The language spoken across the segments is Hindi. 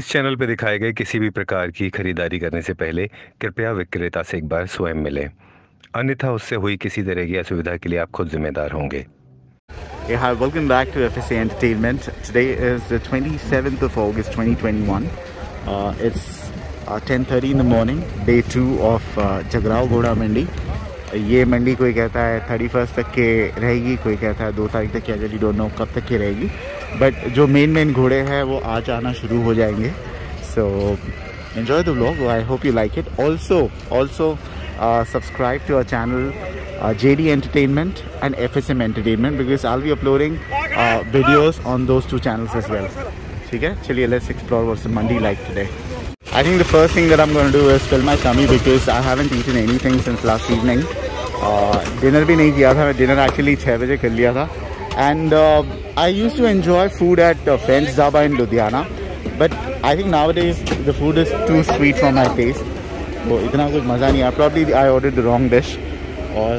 इस चैनल पर दिखाए गए किसी भी प्रकार की खरीदारी करने से पहले कृपया विक्रेता से एक बार स्वयं मिलें अन्यथा उससे हुई किसी तरह की असुविधा के लिए आप खुद जिम्मेदार होंगे Hey, hi, welcome back to FSA Entertainment. Today is the 27th of August 2021. Uh, it's uh, 10.30 in the morning, day 2 of uh, Jagrao Goda Mandi. ये मंडी कोई कहता है थर्टी फ़र्स्ट तक के रहेगी, कोई कहता है दो तारीख तक क्या डोंट नो कब तक की रहेगी। बट जो मेन मेन घोड़े हैं, वो आज आना शुरू हो जाएँगे। So enjoy the blog I hope you like it also also subscribe to our channel J D entertainment and F S M entertainment because all we uploading videos on those two channels as well ठीक है? चलिए let's explore verse mandi like today I think the first thing that I'm gonna do is fill my कमी because I haven't eaten anything since last evening dinner uh, भी नहीं किया था मैं डिनर एक्चुअली छः बजे कर लिया था. And I use to enjoy food at friends dhaba in Ludhiana but I think nowadays the food is too sweet for my taste तो इतना कुछ मज़ा नहीं आया. Probably I order the wrong dish और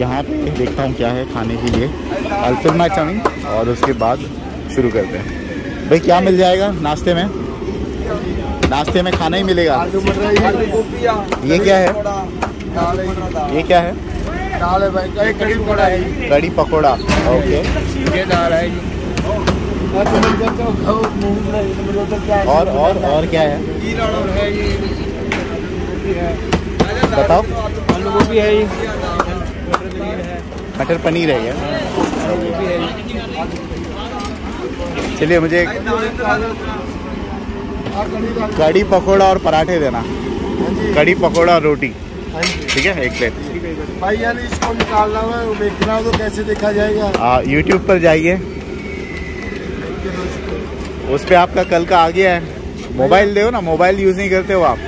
यहाँ पे देखता हूँ क्या है खाने के लिए. अल्फिल माई चमिंग और उसके बाद शुरू करते हैं. भाई क्या मिल जाएगा नाश्ते में? नाश्ते में खाना ही मिलेगा. ये क्या है? ये क्या है? दाल है कड़ी पकौड़ा है। कड़ी पकौड़ा ओके। ये दाल है। और और और क्या है? बताओ। आलू गोभी है मटर पनीर है ये। चलिए मुझे कड़ी पकोड़ा और पराठे देना। कड़ी पकोड़ा और रोटी। ठीक है एक प्लेट भाई यार इसको निकालना है देखना तो कैसे देखा जाएगा? यूट्यूब पर जाइए। उस पर आपका कल का आ गया है। मोबाइल दो ना मोबाइल यूज़ नहीं करते हो आप।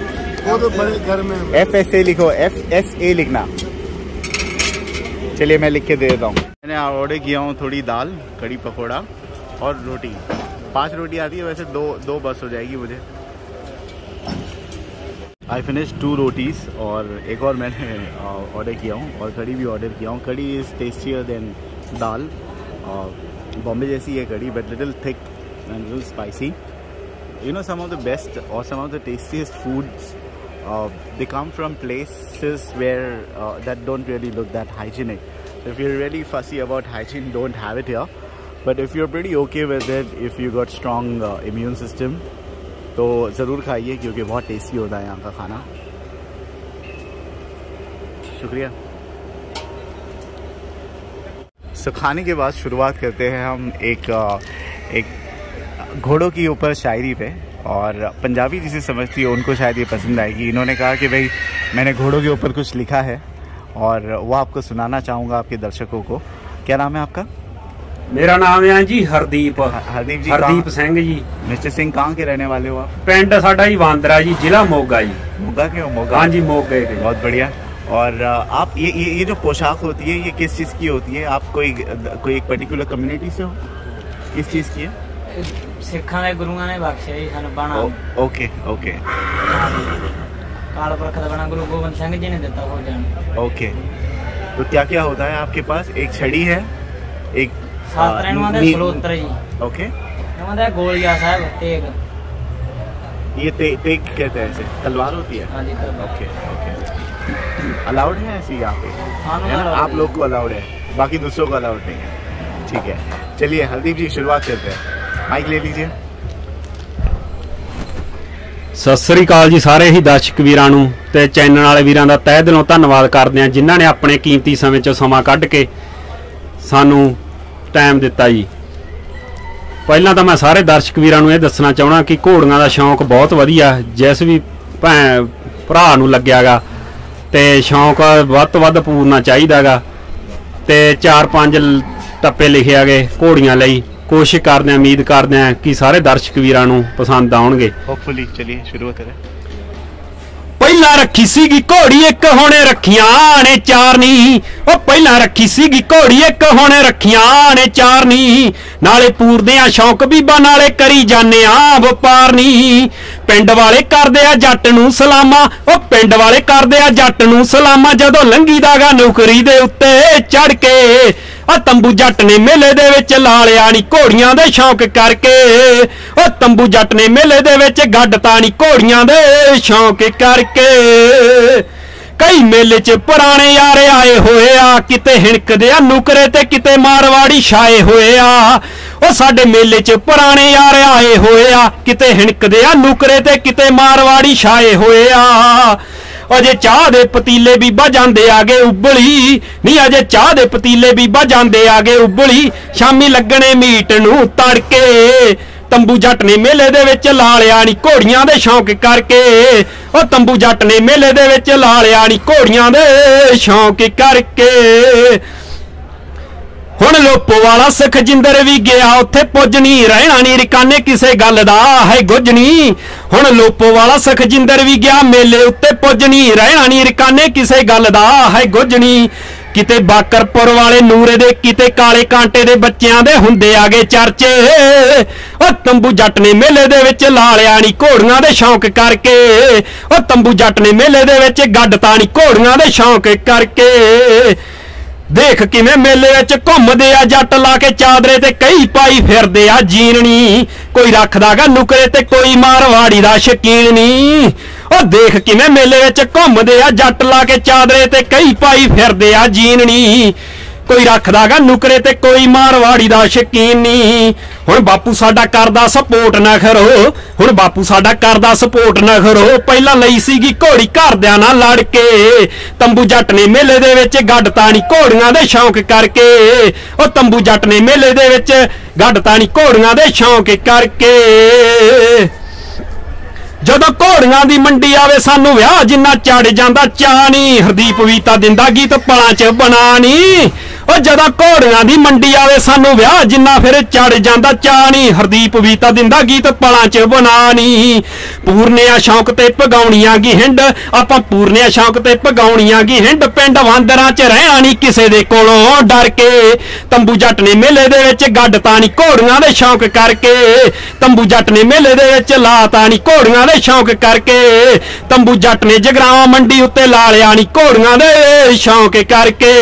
वो तो बड़े घर में एफ़ एस ए लिखो एफ़ एस ए लिखना। चलिए मैं लिख के दे देता हूँ। मैंने ऑर्डर किया हूँ थोड़ी दाल कड़ी पकौड़ा और रोटी। पाँच रोटी आती है वैसे दो दो बस हो जाएगी मुझे। आई फिनिश टू रोटीज और एक और मैंने ऑर्डर किया हूँ और कड़ी भी ऑर्डर किया हूँ। Kadhi is tastier than dal Bombay जैसी है kadhi but little thick and little spicy you know some of the best और some of the tastiest foods they come from places where that don't really look that hygienic if you really fussy about hygiene don't have it here but if you are very okay with it if you got strong immune system तो ज़रूर खाइए क्योंकि बहुत टेस्टी होता है यहाँ का खाना। शुक्रिया। सो खाने के बाद शुरुआत करते हैं हम एक एक घोड़ों के ऊपर शायरी पे और पंजाबी जिसे समझती है उनको शायद ये पसंद आएगी। इन्होंने कहा कि भाई, मैंने घोड़ों के ऊपर कुछ लिखा है और वो आपको सुनाना चाहूँगा आपके दर्शकों को। क्या नाम है आपका? ਮੇਰਾ ਨਾਮ ਹੈ ਜੀ ਹਰਦੀਪ हरदीप जी ਹਰਦੀਪ ਸਿੰਘ ਜੀ मिस्टर सिंह कहाँ के रहने वाले हो आप ਪਿੰਡ ਸਾਡਾ ਜੀ ਵਾਂਦਰਾ ਜੀ ਜ਼ਿਲ੍ਹਾ ਮੋਗਾ ਜੀ मोगा के हो मोगा ਹਾਂਜੀ ਮੋਗੇ ਦੇ बहुत बढ़िया और अ, आप ये ये ये जो पोशाक होती है ये किस चीज़ की होती है आप कोई कोई एक पर्टिकुलर कम्युनिटी से हो किस चीज़ की है ਸਿੱਖਾਂ ਦੇ ਗੁਰੂਆਂ ਨੇ ਬਖਸ਼ਿਆ ਜੀ ਸਾਨੂੰ ਬਾਣਾ ओ, ओके ओके ਕਾਲ ਪੁਰਖ ਦਾ ਬਾਣਾ ਗੁਰੂ ਗੋਬਿੰਦ ਸਿੰਘ ਜੀ ਨੇ ਦਿੱਤਾ ਫੌਜਾਂ ਨੂੰ ओके तो क्या क्या होता है आपके पास एक छड़ी है एक ਸ਼ਾਸਤਰਾਂ ਨੂੰ ਆਂਦੇ नी- ਸਲੋਤਰ ਜੀ ओके ਇਹਨਾਂ ਦਾ ਗੋਲੀਆ ਸਾਹਿਬ ਤੇਗ ये ते, तेग कहते हैं इसे तलवार होती है ਹਾਂਜੀ ਤਾਂ ओके ओके अलाउड है ऐसी यहाँ पे हाँ, है ना allowed आप है। लोग को अलाउड है बाकी दूसरों को अलाउड नहीं है ठीक है चलिए हरदीप जी शुरुआत करते हैं माइक ले लीजिए ਸਤਿ ਸ੍ਰੀ ਅਕਾਲ ਜੀ ਸਾਰੇ ਹੀ ਦਰਸ਼ਕ ਵੀਰਾਂ ਨੂੰ ਤੇ ਚੈਨਲ ਵਾਲੇ ਵੀਰਾਂ ਦਾ ਤਹਿ ਦਿਲੋਂ ਧੰਨਵਾਦ ਕਰਦੇ ਹਾਂ ਜਿਨ੍ਹਾਂ ਨੇ ਆਪਣੇ ਕੀਮਤੀ ਸਮੇਂ ਚੋਂ ਸਮਾਂ ਕੱਢ ਕੇ ਸਾਨੂੰ ਟਾਈਮ ਦਿੱਤਾ ਜੀ। ਪਹਿਲਾਂ ਤਾਂ ਮੈਂ ਸਾਰੇ ਦਰਸ਼ਕ ਵੀਰਾਂ ਨੂੰ ਇਹ ਦੱਸਣਾ ਚਾਹੁੰਦਾ ਕਿ ਘੋੜੀਆਂ ਦਾ ਸ਼ੌਂਕ ਬਹੁਤ ਵਧੀਆ, ਜਿਸ ਵੀ ਭੈ ਭਰਾ ਨੂੰ ਲੱਗਿਆਗਾ, ਤੇ ਸ਼ੌਂਕ ਵੱਧ ਤੋਂ ਵੱਧ ਪੂਰਨਾ ਚਾਹੀਦਾਗਾ, ਤੇ 4-5 ਟੱਪੇ ਲਿਖੇ ਆਗੇ ਘੋੜੀਆਂ ਲਈ। ਕੋਸ਼ਿਸ਼ ਕਰਦੇ ਆਂ ਉਮੀਦ ਕਰਦੇ ਆਂ ਕਿ ਸਾਰੇ ਦਰਸ਼ਕ ਵੀਰਾਂ ਨੂੰ ਪਸੰਦ ਆਉਣਗੇ। ਹੋਪਫੁਲੀ ਚਲਿਏ, ਸ਼ੁਰੂ ਕਰਾਂ ਪਹਿਲਾਂ ਰੱਖੀ ਸੀਗੀ ਘੋੜੀ, ਇੱਕ ਹੁਣੇ ਰੱਖੀਆਂ ਨੇ ਚਾਰ ਨਹੀਂ ਉਹ ਪਹਿਲਾਂ ਰੱਖੀ ਸੀਗੀ ਘੋੜੀ, ਇੱਕ ਹੁਣੇ ਰੱਖੀਆਂ ਨੇ ਚਾਰ ਨਹੀਂ ਨਾਲੇ ਪੂਰਦੇ ਆ ਸ਼ੌਂਕ ਬੀਬਾ ਨਾਲੇ ਕਰੀ ਜਾਂਦੇ ਆ ਵਪਾਰ ਨਹੀਂ ਪਿੰਡ ਵਾਲੇ ਕਰਦੇ ਆ ਜੱਟ ਨੂੰ ਸਲਾਮਾ, ਉਹ ਪਿੰਡ ਵਾਲੇ ਕਰਦੇ ਆ ਜੱਟ ਨੂੰ ਸਲਾਮਾ। ਜਦੋਂ ਲੰਗੀ ਦਾਗਾ ਨੌਕਰੀ ਦੇ ਉੱਤੇ ਚੜ ਕੇ ਆ ਤੰਬੂ ਜੱਟ ਨੇ ਮੇਲੇ ਦੇ ਵਿੱਚ ਲਾਲਿਆ ਨੀ ਘੋੜੀਆਂ ਦੇ ਸ਼ੌਂਕ ਕਰਕੇ। ਉਹ ਤੰਬੂ ਜੱਟ ਨੇ ਮੇਲੇ ਦੇ ਵਿੱਚ ਗੱਡਤਾ ਨੀ ਘੋੜੀਆਂ ਦੇ ਸ਼ੌਂਕ ਕਰਕੇ। ਕਈ ਮੇਲੇ 'ਚ ਪੁਰਾਣੇ ਯਾਰ ਆਏ ਹੋਏ ਆ, ਕਿਤੇ ਹਿਣਕਦੇ ਆ ਨੁਕਰੇ ਤੇ ਕਿਤੇ ਮਾਰਵਾੜੀ ਛਾਏ ਹੋਏ ਆ। ਉਹ ਸਾਡੇ ਮੇਲੇ 'ਚ ਪੁਰਾਣੇ ਯਾਰ ਆਏ ਹੋਏ ਆ, ਕਿਤੇ ਹਿਣਕਦੇ ਆ ਨੁਕਰੇ ਤੇ ਕਿਤੇ ਮਾਰਵਾੜੀ ਛਾਏ ਹੋਏ ਆ। ਅਜੇ ਚਾਹ ਦੇ ਪਤੀਲੇ ਬੀਬਾ ਜਾਂਦੇ ਆਗੇ ਉਬਲੀ। ਨਹੀਂ ਅਜੇ ਚਾਹ ਦੇ ਪਤੀਲੇ ਬੀਬਾ ਜਾਂਦੇ ਆਗੇ ਉਬਲੀ। ਸ਼ਾਮੀ ਲੱਗਣੇ ਮੀਟ ਨੂੰ ਤੜਕੇ। ਤੰਬੂ ਜੱਟ ਨੇ ਮੇਲੇ ਦੇ ਵਿੱਚ ਲਾ ਲਿਆ ਨੀ ਘੋੜੀਆਂ ਦੇ ਸ਼ੌਂਕ ਕਰਕੇ। ਉਹ ਤੰਬੂ ਜੱਟ ਨੇ ਮੇਲੇ ਦੇ ਵਿੱਚ ਲਾ ਲਿਆ ਨੀ ਘੋੜੀਆਂ ਦੇ ਸ਼ੌਂਕ ਕਰਕੇ। ਹੁਣ ਲੋਪੋ ਵਾਲਾ ਸਖਜਿੰਦਰ ਵੀ ਗਿਆ, ਉੱਥੇ ਪੁੱਜਣੀ ਰਹਿਣਾ ਨਹੀਂ ਰਿਕਾਨੇ ਕਿਸੇ ਗੱਲ ਦਾ ਹੈ ਗੁੱਜਣੀ ਹੁਣ ਲੋਪੋ ਵਾਲਾ ਸਖਜਿੰਦਰ ਵੀ ਗਿਆ, ਮੇਲੇ ਉੱਤੇ ਪੁੱਜਣੀ ਰਹਿਣਾ ਨਹੀਂ ਰਿਕਾਨੇ ਕਿਸੇ ਗੱਲ ਦਾ ਹੈ ਗੁੱਜਣੀ ਕਿਤੇ ਬਾਕਰਪੁਰ ਵਾਲੇ ਨੂਰੇ ਦੇ, ਕਿਤੇ ਕਾਲੇ ਕਾਂਟੇ ਦੇ ਬੱਚਿਆਂ ਦੇ ਹੁੰਦੇ ਆਗੇ ਚਰਚੇ। ਉਹ ਤੰਬੂ ਜੱਟ ਨੇ ਮੇਲੇ ਦੇ ਵਿੱਚ ਲਾਲਿਆ ਨਹੀਂ ਘੋੜੀਆਂ ਦੇ ਸ਼ੌਂਕ ਕਰਕੇ। ਉਹ ਤੰਬੂ ਜੱਟ ਨੇ ਮੇਲੇ ਦੇ ਵਿੱਚ ਗੱਡ ਤਾਣੀ ਘੋੜੀਆਂ ਦੇ ਸ਼ੌਂਕ ਕਰਕੇ। ਦੇਖ ਕਿਵੇਂ ਮੇਲੇ ਵਿੱਚ ਘੁੰਮਦੇ ਆ, ਜੱਟ ਲਾ ਕੇ ਚਾਦਰੇ ਤੇ ਕਈ ਪਾਈ ਫਿਰਦੇ ਆ ਜੀਨਣੀ ਕੋਈ ਰੱਖਦਾਗਾ ਨੁਕਰੇ ਤੇ ਕੋਈ ਮਾਰਵਾੜੀ ਦਾ ਸ਼ਕੀਨ ਨਹੀਂ ਉਹ ਦੇਖ ਕਿਵੇਂ ਮੇਲੇ ਵਿੱਚ ਘੁੰਮਦੇ ਆ, ਜੱਟ ਲਾ ਕੇ ਚਾਦਰੇ ਤੇ ਕਈ ਪਾਈ ਫਿਰਦੇ ਆ ਜੀਨਣੀ ਕੋਈ ਰੱਖਦਾਗਾ ਨੁਕਰੇ ਤੇ ਕੋਈ ਮਾਰਵਾੜੀ ਦਾ ਸ਼ਕੀਨ ਨਹੀਂ ਹੁਣ ਬਾਪੂ ਸਾਡਾ ਕਰਦਾ ਸਪੋਰਟ ਨਾ ਕਰੋ ਹੁਣ ਬਾਪੂ ਸਾਡਾ ਕਰਦਾ ਸਪੋਰਟ ਨਾ ਕਰੋ ਪਹਿਲਾਂ ਲਈ ਸੀਗੀ ਘੋੜੀ ਘਰਦਿਆਂ ਨਾਲ ਲੜ ਕੇ। ਤੰਬੂ ਜੱਟ ਨੇ ਮੇਲੇ ਦੇ ਵਿੱਚ ਗੱਡ ਤਾਣੀ ਘੋੜੀਆਂ ਦੇ ਸ਼ੌਂਕ ਕਰਕੇ। ਉਹ ਤੰਬੂ ਜੱਟ ਨੇ ਮੇਲੇ ਦੇ ਵਿੱਚ ਗੱਡ ਤਾਣੀ ਘੋੜੀਆਂ ਦੇ ਸ਼ੌਂਕ ਕਰਕੇ। ਜਦੋਂ ਘੋੜੀਆਂ ਦੀ ਮੰਡੀ ਆਵੇ ਸਾਨੂੰ ਵਿਆਹ ਜਿੰਨਾ ਚੜ ਜਾਂਦਾ ਚਾਣੀ ਹਰਦੀਪ ਵੀ ਤਾਂ ਦਿੰਦਾ ਗੀਤ ਪਲਾਂ 'ਚ ਬਣਾਣੀ ਉਹ ਜਦੋਂ ਘੋੜੀਆਂ ਦੀ ਮੰਡੀ ਆਵੇ ਸਾਨੂੰ ਵਿਆਹ, ਜਿੰਨਾ ਫਿਰ ਚੜ ਜਾਂਦਾ ਚਾ ਚਾਣੀ। ਹਰਦੀਪ ਵੀ ਤਾਂ ਦਿੰਦਾ ਗੀਤ ਪਲਾਂ 'ਚ ਬਣਾ ਬਣਾਣੀ ਪੂਰਨਿਆ ਸ਼ੌਂਕ ਤੇ ਪਗਾਉਣੀਆਂ ਗੀ ਹਿੰਡ, ਆਪਾਂ ਪੂਰਨਿਆ ਸ਼ੌਂਕ ਤੇ ਪਗਾਉਣੀਆਂ ਗੀ ਹਿੰਡ। ਪਿੰਡ ਵਾਂਦਰਾਂ 'ਚ ਰਹਿਣਾ ਨਹੀਂ ਕਿਸੇ ਦੇ ਕੋਲੋਂ ਡਰ ਕੇ। ਤੰਬੂ ਜੱਟ ਨੇ ਮੇਲੇ ਦੇ ਵਿੱਚ ਗੱਡ ਤਾਂ ਨਹੀਂ ਘੋੜੀਆਂ ਦੇ ਸ਼ੌਂਕ ਕਰਕੇ। ਤੰਬੂ ਜੱਟ ਨੇ ਮੇਲੇ ਦੇ ਵਿੱਚ ਲਾ ਤਾਂ ਨਹੀਂ ਘੋੜੀਆਂ ਦੇ ਸ਼ੌਂਕ ਕਰਕੇ। ਤੰਬੂ ਜੱਟ ਨੇ ਜਗਰਾਵਾਂ ਮੰਡੀ ਉੱਤੇ ਲਾ ਲਿਆ ਨਹੀਂ ਘੋੜੀਆਂ ਦੇ ਸ਼ੌਂਕ ਕਰਕੇ।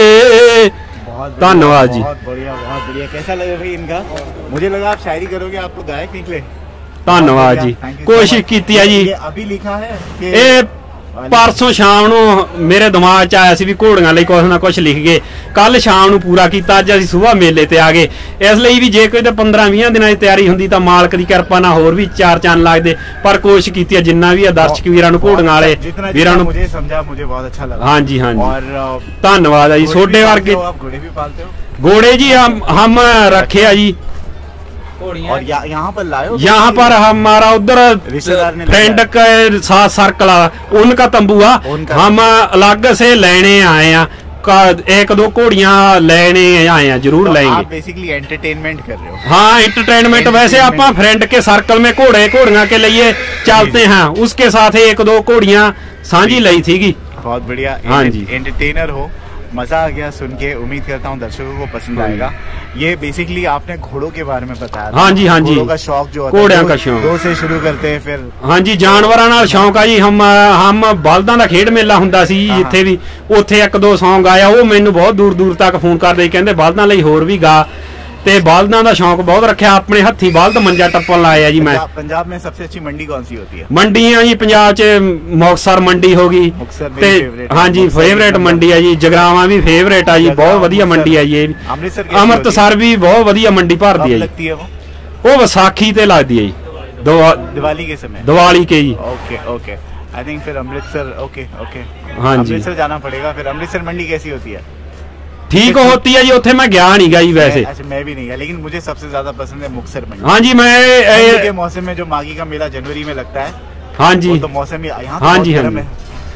धन्यवाद जी। बहुत बढ़िया बहुत बढ़िया। कैसा लगा भाई इनका? मुझे लगा आप शायरी करोगे आपको गायक निकले। धन्यवाद जी। कोशिश की जी। अभी लिखा है ਪਰਸੋਂ ਸ਼ਾਮ ਨੂੰ ਮੇਰੇ ਦਿਮਾਗ 'ਚ ਆਇਆ ਸੀ ਵੀ ਘੋੜੀਆਂ ਲਈ ਕੁਛ ਨਾ ਕੁਛ ਲਿਖ ਗਏ ਕੱਲ ਸ਼ਾਮ ਨੂੰ ਪੂਰਾ ਕੀਤਾ ਅੱਜ ਅਸੀਂ ਸਵੇਰ ਮੇਲੇ ਤੇ ਆ ਗਏ ਇਸ ਲਈ ਵੀ ਜੇ ਕੋਈ ਤਾਂ 15-20 ਦਿਨਾਂ ਦੀ ਤਿਆਰੀ ਹੁੰਦੀ ਤਾਂ ਮਾਲਕ ਦੀ ਕਿਰਪਾ ਨਾਲ ਹੋਰ ਵੀ ਚਾਰ ਚੰਨ ਲੱਗਦੇ ਪਰ ਕੋਸ਼ਿਸ਼ ਕੀਤੀ ਆ ਜਿੰਨਾ ਵੀ ਆ ਦਰਸ਼ਕ ਵੀਰਾਂ ਨੂੰ ਘੋੜੀਆਂ ਵਾਲੇ जितना ਵੀਰਾਂ जितना ਨੂੰ मुझे समझा मुझे बहुत अच्छा लगा ਹਾਂਜੀ ਹਾਂਜੀ और अ, ਧੰਨਵਾਦ ਆ ਜੀ घोड़े भी ਛੋਡੇ पालते ਵਰਗੇ हो आप घोड़े भी पालते हो घोड़े जी हम हम रखे हैं जी ਘੋੜੀਆਂ और या- यहाँ पर लाए यहाँ पर हमारा उधर फ्रेंड। के साथ सर्कल उनका तंबू आ उनका। हम अलग से लेने आए हैं। का- एक दो घोड़ियाँ लेने आए हैं ज़रूर तो लेंगे। बेसिकली एंटरटेनमेंट कर रहे हो। हाँ एंटरटेनमेंट वैसे आप फ्रेंड के सर्कल में घोड़े घोड़िया के लिए चलते हैं। उसके साथ एक दो घोड़ियाँ साझी ली थीगी। बहुत बढ़िया। हाँ जी। एंटरटेनर हो। मजा आ गया सुन के उम्मीद करता हूँ दर्शकों को पसंद हाँ जी। आएगा ये बेसिकली आपने घोड़ों के बारे में बताया था। हाँ जी, हाँ जी। घोड़ों का शौक जो होता घोड़ियां दो- का शौक। दो से शुरू करते हैं फिर ਹਾਂਜੀ ਜਾਨਵਰਾਂ ਨਾਲ ਸ਼ੌਂਕ ਆ ਜੀ ਹਮ ਹਮ ਬਲਦਾਂ ਦਾ ਖੇਡ ਮੇਲਾ ਹੁੰਦਾ ਸੀ ਜੀ ਹਾਂ। ਜਿੱਥੇ ਵੀ ਉੱਥੇ ਇੱਕ ਦੋ Song ਆਇਆ ਉਹ ਮੈਨੂੰ ਬਹੁਤ ਦੂਰ ਦੂਰ ਤੱਕ ਫੋਨ ਕਰਦੇ ਸੀ, ਕਹਿੰਦੇ ਬਲਦਾਂ ਲਈ ਹੋਰ ਵੀ ਗਾ ਤੇ ਬਲਦਾਂ ਦਾ ਸ਼ੌਂਕ ਬਹੁਤ ਰੱਖਿਆ ਆਪਣੇ ਹੱਥੀ ਬਲਦ ਮੰਜਾ ਟੱਪਣ ਲਾਇਆ ਜੀ ਮੈਂ पंजाब पंजाब में सबसे अच्छी मंडी कौन सी होती है ਮੰਡੀਆਂ ਜੀ ਪੰਜਾਬ 'ਚ ਮੁਕਤਸਰ ਮੰਡੀ ਹੋ ਗਈ ਮੁਕਤਸਰ ਮੇਰੀ ਤੇ favorite ਹੈ। ਹਾਂਜੀ ਮੁਕਤਸਰ ਫੇਵਰੇਟ ਦੀ ਮੰਡੀ ਆ ਜੀ ਜਗਰਾਵਾਂ ਵੀ ਫੇਵਰੇਟ ਆ ਜੀ ਬਹੁਤ ਜਗਰਾਵਾਂ, ਵਧੀਆ ਮੰਡੀ ਆ ਜੀ ਇਹ ਵੀ ਅੰਮ੍ਰਿਤਸਰ कैसी ਅੰਮ੍ਰਿਤਸਰ ਵੀ ਬਹੁਤ ਵਧੀਆ ਮੰਡੀ होती है? ਭਰਦੀ ਆ कब ਜੀ लगती है वो ਉਹ ਵਿਸਾਖੀ ਤੇ ਲੱਗਦੀ ਆ ਜੀ ਦੀਵਾ- दिवाली के समय ਦੀਵਾਲੀ ਕੇ ਜੀ ओके ओके आई थिंक फिर अमृतसर ओके ओके हाँ जी। अमृतसर जाना पड़ेगा फिर अमृतसर मंडी कैसी होती है ਠੀਕ ਹੋਤੀ ਆ ਜੀ ਉੱਥੇ ਮੈਂ ਗਿਆ ਨਹੀਂ ਗਾ ਜੀ ਵੈਸੇ मैं- अच्छा मैं भी नहीं गया लेकिन मुझे सबसे ज्यादा पसंद है मुक्तसर मंडी ਹਾਂਜੀ मैं ठंड के ए, मौसम में जो मागी का मेला जनवरी में लगता है ਹਾਂਜੀ वो तो मौसम ही यहाँ तो ਹਾਂਜੀ बहुत गर्म ਹਾਂਜੀ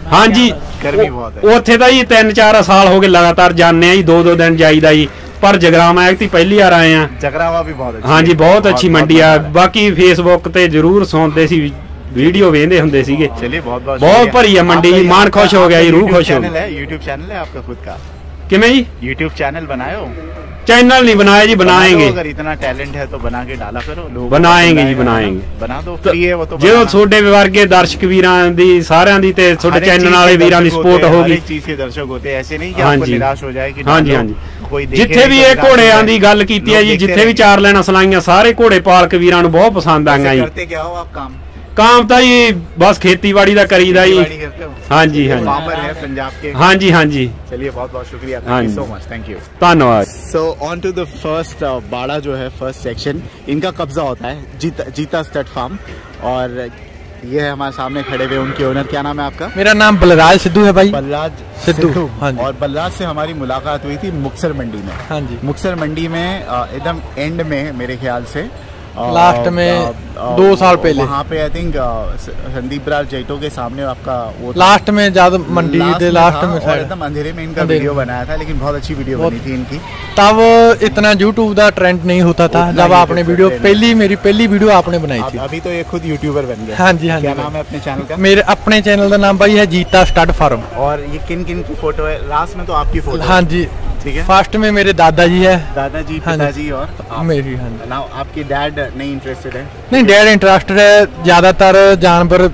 है ਹਾਂਜੀ गर्मी ਉਹ- बहुत है ਉੱਥੇ ਤਾਂ ਜੀ 3-4 ਸਾਲ ਹੋ ਗਏ ਲਗਾਤਾਰ ਜਾਂਦੇ ਆ ਜੀ ਦੋ ਦੋ ਦਿਨ ਜਾਈਦਾ ਜੀ ਪਰ ਜਗਰਾਮਾ ਐਕਤੀ ਪਹਿਲੀ ਵਾਰ ਆਏ ਆ जगरावा भी बहुत अच्छी ਹਾਂਜੀ है। ਬਹੁਤ ਅੱਛੀ ਮੰਡੀ ਆ मजा है। ਬਾਕੀ ਫੇਸਬੁੱਕ ਤੇ ਜ਼ਰੂਰ ਸੁਣਦੇ ਸੀ ਵੀਡੀਓ ਵੇਖਦੇ ਹੁੰਦੇ ਸੀਗੇ चलिए बहुत बहुत बहुत शुक्रिया। भरी है मंडी, आपका- मान आपका- खुश हो गया, आपका ये रूह YouTube खुश हो चैनल है यूट्यूब ਕਿਵੇਂ ਜੀ? YouTube चैनल बनायो चैनल नहीं बनाया जी बनाएंगे अगर इतना टैलेंट है तो बना के डाला करो लोग ਬਣਾਏਂਗੇ ਜੀ ਬਣਾਏਂਗੇ। ਬਣਾ ਦੋ ਫ੍ਰੀ ਹੈ ਉਹ ਤਾਂ ਜਦੋਂ ਤੁਹਾਡੇ ਵਰਗੇ ਦਰਸ਼ਕ ਵੀਰਾਂ ਦੀ ਸਾਰਿਆਂ ਦੀ ਤੇ ਤੁਹਾਡੇ ਚੈਨਲ ਵਾਲੇ ਵੀਰਾਂ ਦੀ ਸਪੋਰਟ ਹੋਗੀ ਚੀਜ਼ ਦੇ ਦਰਸ਼ਕ ਹੋਤੇ ਐਸੇ ਨਹੀਂ ਕਿ ਆਪਕੋ ਨਿਰਾਸ਼ ਹੋ ਜਾਏ ਕਿ ਹਾਂਜੀ ਹਾਂਜੀ। ਕੋਈ ਦੇਖੇ ਜਿੱਥੇ ਵੀ ਇਹ ਘੋੜਿਆਂ ਦੀ ਗੱਲ ਕੀਤੀ ਹੈ ਜੀ ਜਿੱਥੇ ਵੀ ਚਾਰ ਲੈਣਾ ਸਲਾਈਆਂ ਸਾਰੇ ਘੋੜੇ ਪਾਲਕ ਵੀਰਾਂ ਨੂੰ ਬਹੁਤ ਪਸੰਦ ਆਈਆਂ ਜੀ। ਕਰਤੇ ਕਿਆ ਹੋ ਆਪ ਕੰਮ? ਕਾਮ ਤਾਂ ਜੀ ਬਸ ਖੇਤੀਬਾੜੀ ਦਾ ਕਰੀਦਾ ਜੀ खेतीबाड़ी करते हो ਹਾਂਜੀ ਹਾਂਜੀ फार्मर है पंजाब के ਹਾਂਜੀ ਹਾਂਜੀ चलिए बहुत बहुत शुक्रिया हाँ thank you ji. So much thank you ਧੰਨਵਾਦ so on to the first बाड़ा जो है फर्स्ट सेक्शन इनका कब्जा होता है जीता जीता स्टड फार्म और ये है हमारे सामने खड़े हुए उनके ओनर क्या नाम है आपका मेरा नाम बलराज सिद्धू है भाई बलराज सिद्धू, हाँ जी। और बलराज से हमारी मुलाकात हुई थी मुक्सर मंडी में हाँ जी मुक्सर मंडी में अ, एकदम एंड में मेरे ख्याल से अ, लास्ट में अ, अ, दो साल पहले। वहाँ पे आई थिंक संदीप राज जैटो के सामने आपका वो लास्ट में ज़्यादा मंडी में लास्ट में एकदम अंधेरे में इनका वीडियो बनाया था लेकिन बहुत अच्छी वीडियो बनी थी इनकी। तब इतना यूट्यूब का ट्रेंड नहीं होता था जब आपने वीडियो पहली मेरी पहली वीडियो आपने बनाई थी। अभी तो ये खुद यूट्यूबर बन गया हाँ जी हाँ क्या जी। नाम है अपने चैनल का? मेरे अपने चैनल का नाम भाई है जीता स्टड फार्म। और ये किन किन की फ़ोटो है? लास्ट में तो आपकी फ़ोटो हाँ जी। ठीक है? फ़र्स्ट में मेरे दादाजी है। दादाजी हाँ। पिताजी और आप? मेरी हाँ नाउ आपकी डैड नहीं इंटरेस्टेड है? नहीं डैड इंटरेस्टेड है। ज़्यादातर जानवर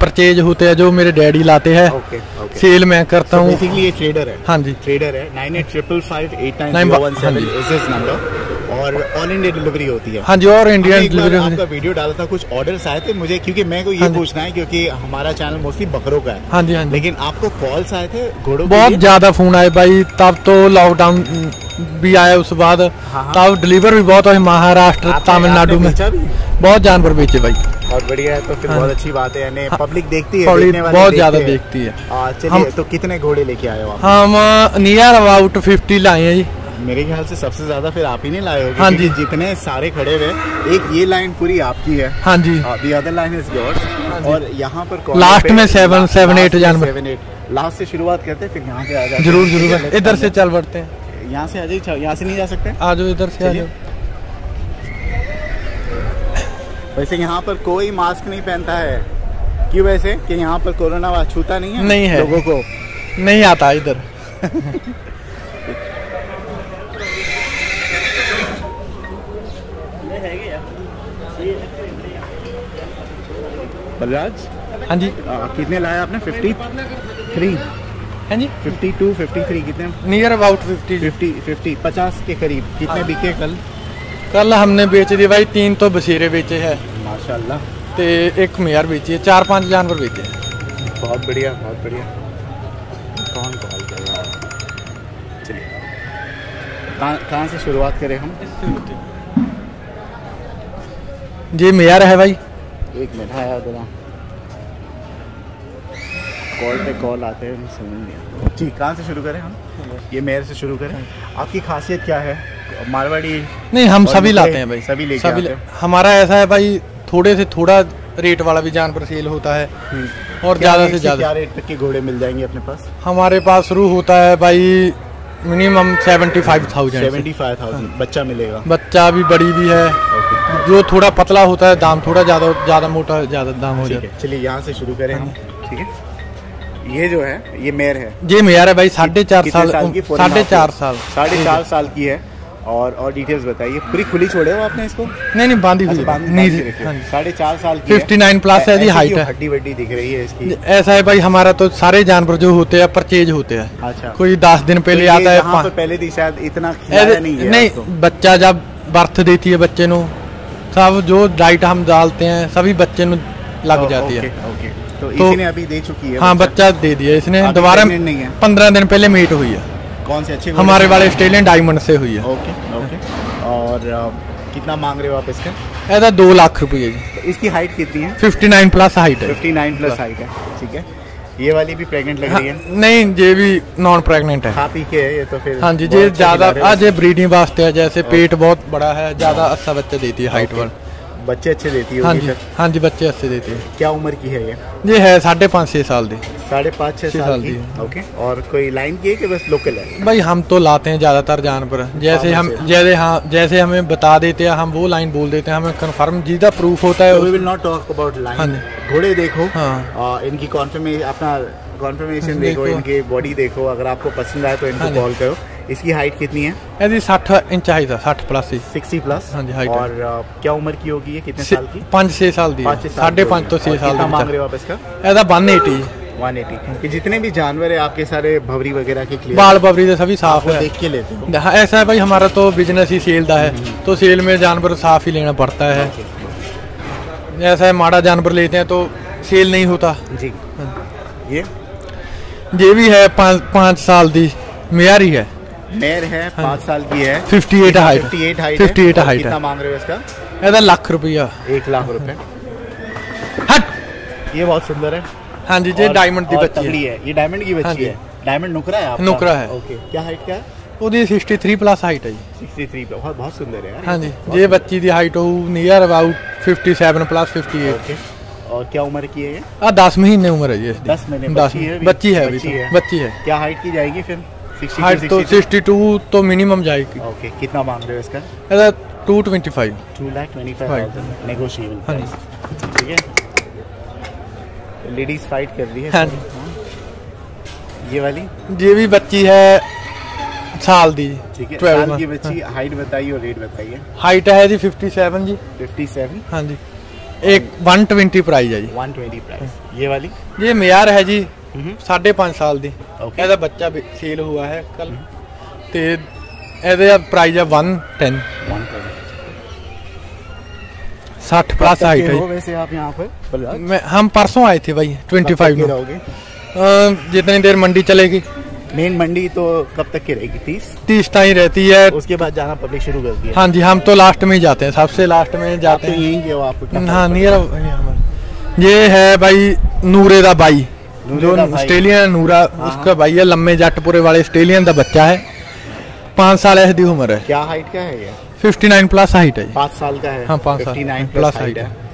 परचेज होते हैं जो मेरे डैडी लाते हैं। ओके ओके सेल मैं करता हूँ। बेसिकली ये ट्रेडर है? हाँ जी। ट्रेडर है। Nine eight triple five eight nine one seven. Is number और ऑल इंडिया डिलीवरी होती है। हाँ जी और इंडियन डिलीवरी आपका वीडियो डाला था कुछ ऑर्डर्स आए थे मुझे क्योंकि मैं को ये हाँ पूछना है क्योंकि हमारा चैनल मोस्टली बकरों का है। हाँ जी हाँ जी। लेकिन आपको कॉल्स आए थे घोड़ों बहुत ज़्यादा फ़ोन आए भाई तब तो लॉकडाउन भी आया उस बाद हाँ। तब डिलीवर भी बहुत हुई महाराष्ट्र तमिलनाडु में। बहुत जानवर बेचे भाई। बहुत बढ़िया है तो फिर हाँ। बहुत अच्छी बात है यानी हाँ। पब्लिक देखती है पब्लिक देखने वाले बहुत ज़्यादा हैं। देखती है। चलिए तो कितने घोड़े लेके आए हो हम नियर अबाउट फिफ्टी लाए हैं जी। मेरे ख्याल से सबसे ज़्यादा फिर आप ही नहीं लाए होगे हाँ जी। जितने सारे खड़े हुए एक ये लाइन पूरी आपकी है। हाँ जी। The other line is yours और यहाँ पर पे- में last eight में जानवर। seven, eight। लास्ट से शुरुआत करते हैं फिर यहाँ पे आ जाते ज़रूर ज़रूर। इधर से चल बढ़ते हैं। यहाँ से आ जाइए यहाँ से नहीं जा सकते? आ जाओ इधर से आ जाओ वैसे यहाँ पर कोई मास्क नहीं पहनता है। क्यों वैसे? कि यहाँ पर कोरोना छूता नहीं है नहीं है। लोगों को? नहीं आता इधर। बलराज? हाँ जी। आ, कितने लाए आपने? फिफ्टी थ्री हाँ जी। फिफ्टी टू फिफ्टी थ्री कितने? Near about fifty fifty fifty पचास के करीब कितने बिके? कल कल हमने बेच दिए भाई तीन तो बसेरे बेचे हैं। माशाल्लाह। ते एक मेयर बेची है चार पाँच जानवर बेचे हैं। बहुत बढ़िया बहुत बढ़िया। कौन कॉल कर रहा है? चलिए। कहाँ कहाँ से शुरुआत करें हम? ये मेयर है भाई। एक मिनट है यार जरा कॉल पे कॉल आते हैं समझ नहीं आता जी कहाँ से शुरू करें हम? ये मेयर से शुरू करें। आपकी खासियत क्या है? मारवाड़ी नहीं हम सभी लाते हैं भाई। सभी लेके आते हैं? हमारा ऐसा है भाई थोड़े से थोड़ा रेट वाला भी जानवर सेल होता है। और ज़्यादा से क्या ज़्यादा। रेट तक के घोड़े मिल जाएँगे अपने पास? हमारे पास शुरू होता है भाई minimum seventy five thousand seventy five thousand बच्चा मिलेगा। बच्चा भी बड़ी भी है। जो थोड़ा पतला होता है दाम थोड़ा ज़्यादा ज़्यादा मोटा ज़्यादा दाम हो जाता है। चलिए यहाँ से शुरू करें हम ठीक है? ये जो है ये मेयर है। ये मेयर है भाई साढ़े चार साल साढ़े चार साल। साढ़े चार साल की है और और डिटेल्स बताइए। पूरी खुली छोड़े हो आपने इसको? नहीं नहीं बांधी हुई अच्छा, है। नहीं हाँ। साढ़े चार साल की फिफ्टी नाइन प्लस है जी, क्यों है। हड्डी वड्डी दिख रही है इसकी? ऐसा है भाई हमारा तो सारे जानवर जो होते हैं परचेज होते हैं। अच्छा। कोई दस दिन तो पहले आता है पे पहले थी शायद इतना नहीं नहीं बच्चा जब बर्थ देती है बच्चे नु सब जो डाइट हम डालते हैं सभी बच्चे नु लग ओ- जाती है। ओके तो तो- इसी अभी दे चुकी है हाँ बच्चा? दे दिया। इसने दोबारा? पंद्रह दिन पहले मीट हुई है। कौन से अच्छे हमारे वाले ऑस्ट्रेलियन डायमंड से हुई है। ओके ओके और कितना मांग रहे हो आप इसका? ऐसा दो लाख रुपये इसकी हाइट कितनी है? फिफ्टी नाइन प्लस हाइट है। 59 प्लस हाइट है। ठीक है। ये वाली भी प्रेग्नेंट लग हाँ, रही है? नहीं ये भी नॉन प्रेग्नेंट है। हाँ पी के ये तो फिर हाँ जी ये ज़्यादा हो। आज ये ब्रीडिंग वास्ते है जैसे पेट बहुत बड़ा है ज़्यादा अच्छा बच्चा देती है हाइट वाला बच्चे अच्छे देती हाँ जी हाँ जी बच्चे अच्छे देते हैं। क्या उम्र की है ये? ये है साढ़े पाँच छः साल दी। साढ़े पाँच छः साल साल की? की ओके। और कोई लाइन की है कि बस लोकल है? भाई हम तो लाते हैं ज़्यादातर जानवर। जैसे हम जैसे हाँ जैसे हमें बता देते हैं हम वो लाइन बोल देते हैं हमें कंफर्म जिदा प्रूफ होता है we will not talk about हाँ लाइन घोड़े देखो हाँ। इनकी कॉन्फर्मेशन अपना कॉन्फर्मेशन देखो देखो। इनकी बॉडी देखो। अगर आपको पसंद आए तो इनको हाँ कॉल करो। इसकी हाइट कितनी है यदि साठ इंच हाइट है साठ प्लस ही सिक्सटी प्लस हाँ जी, height है। और आ, क्या उम्र की होगी ये कितने साल की पाँच छः साल दी पाँच छः साल साढ़े की पाँच तो होगी। छः और साल कितना दी मांग बच्चा। रहे हो आप इसका ਇਹਦਾ 180 180 ये जितने भी जानवर है आपके सारे भवरी वगैरह के क्लियर बाल बबरी तो सभी साफ वो है देख के लेते हो हाँ, ऐसा है भाई हमारा तो बिजनेस ही सेल का है तो सेल में जानवर साफ ही लेना पड़ता है ऐसा है माड़ा जानवर लेते हैं तो सेल नहीं होता जी ये ये भी है पाँच पाँच साल दी मेयारी है मेयर है पाँच साल की है। Fifty eight height fifty eight height fifty eight height कितना मांग रहे हो इसका? ऐसा लाख रुपया। एक लाख रुपए। हट। ये बहुत सुंदर है। हाँ जी जी डायमंड की बच्ची है। ये डायमंड की बच्ची है डायमंड नुकरा है नुकरा है। ओके क्या हाइट क्या है? 63 ਪਲੱਸ ਹਾਈਟ ਹੈ ਜੀ। 63 ਬਹੁਤ ਬਹੁਤ ਸੁੰਦਰ ਹੈ ਯਾਰ ਹਾਂਜੀ ਜੇ ਬੱਚੀ ਦੀ height near about 57 plus 58 okay उम्र की दस महीने उम्र है ये दस बच्ची है हाइट तो 62 तो मिनिमम जाएगी। ओके okay, कितना मांग रहे हो इसका? अरे 225 225 नेगोशिएबल प्राइस ठीक है? लेडीज़ फाइट कर रही है हाँ, हाँ। ये वाली? ये भी बच्ची है साल दी ठीक है साल की बच्ची हाँ। हाइट बताइए और रेट बताइए। हाइट है जी 57 जी। 57 हाँ जी। हाँ एक 120 प्राइस है जी। 120 प्राइस ये वाली? ये मेयार है जी। ਸਾਢੇ ਪੰਜ ਸਾਲ ਦੀ Okay. ਇਹਦਾ ਬੱਚਾ ਵੀ ਸੇਲ ਹੋਇਆ ਹੈ ਕੱਲ ਤੇ ਇਹਦਾ ਪ੍ਰਾਈਸ ਹੈ 110 120 60 कब प्लस तक हाइट के है हो वैसे आप यहाँ पर बलराज? मैं हम परसों आए थे भाई कब तक 25 के में रहोगे अ, जितनी देर मंडी चलेगी मेन मंडी तो कब तक की रहेगी 30 तीस टाइम रहती है उसके बाद जाना पब्लिक शुरू कर दिया हाँ जी हम तो लास्ट में ही जाते हैं सबसे लास्ट में आप जाते तो हैं यहीं के हो आपको क्या हाँ फर्क नियर ये है भाई नूरे दा भाई जो भाई। नूरा उसका भाई है लम्बे जटपुरे वाले ऑस्ट्रेलियन का बच्चा है। पाँच साल ऐसी उम्र है। क्या हाइट का है ये? 59 प्लस हाइट है पाँच साल का है? हाँ पाँच साल। 59 प्लस हाइट है। है।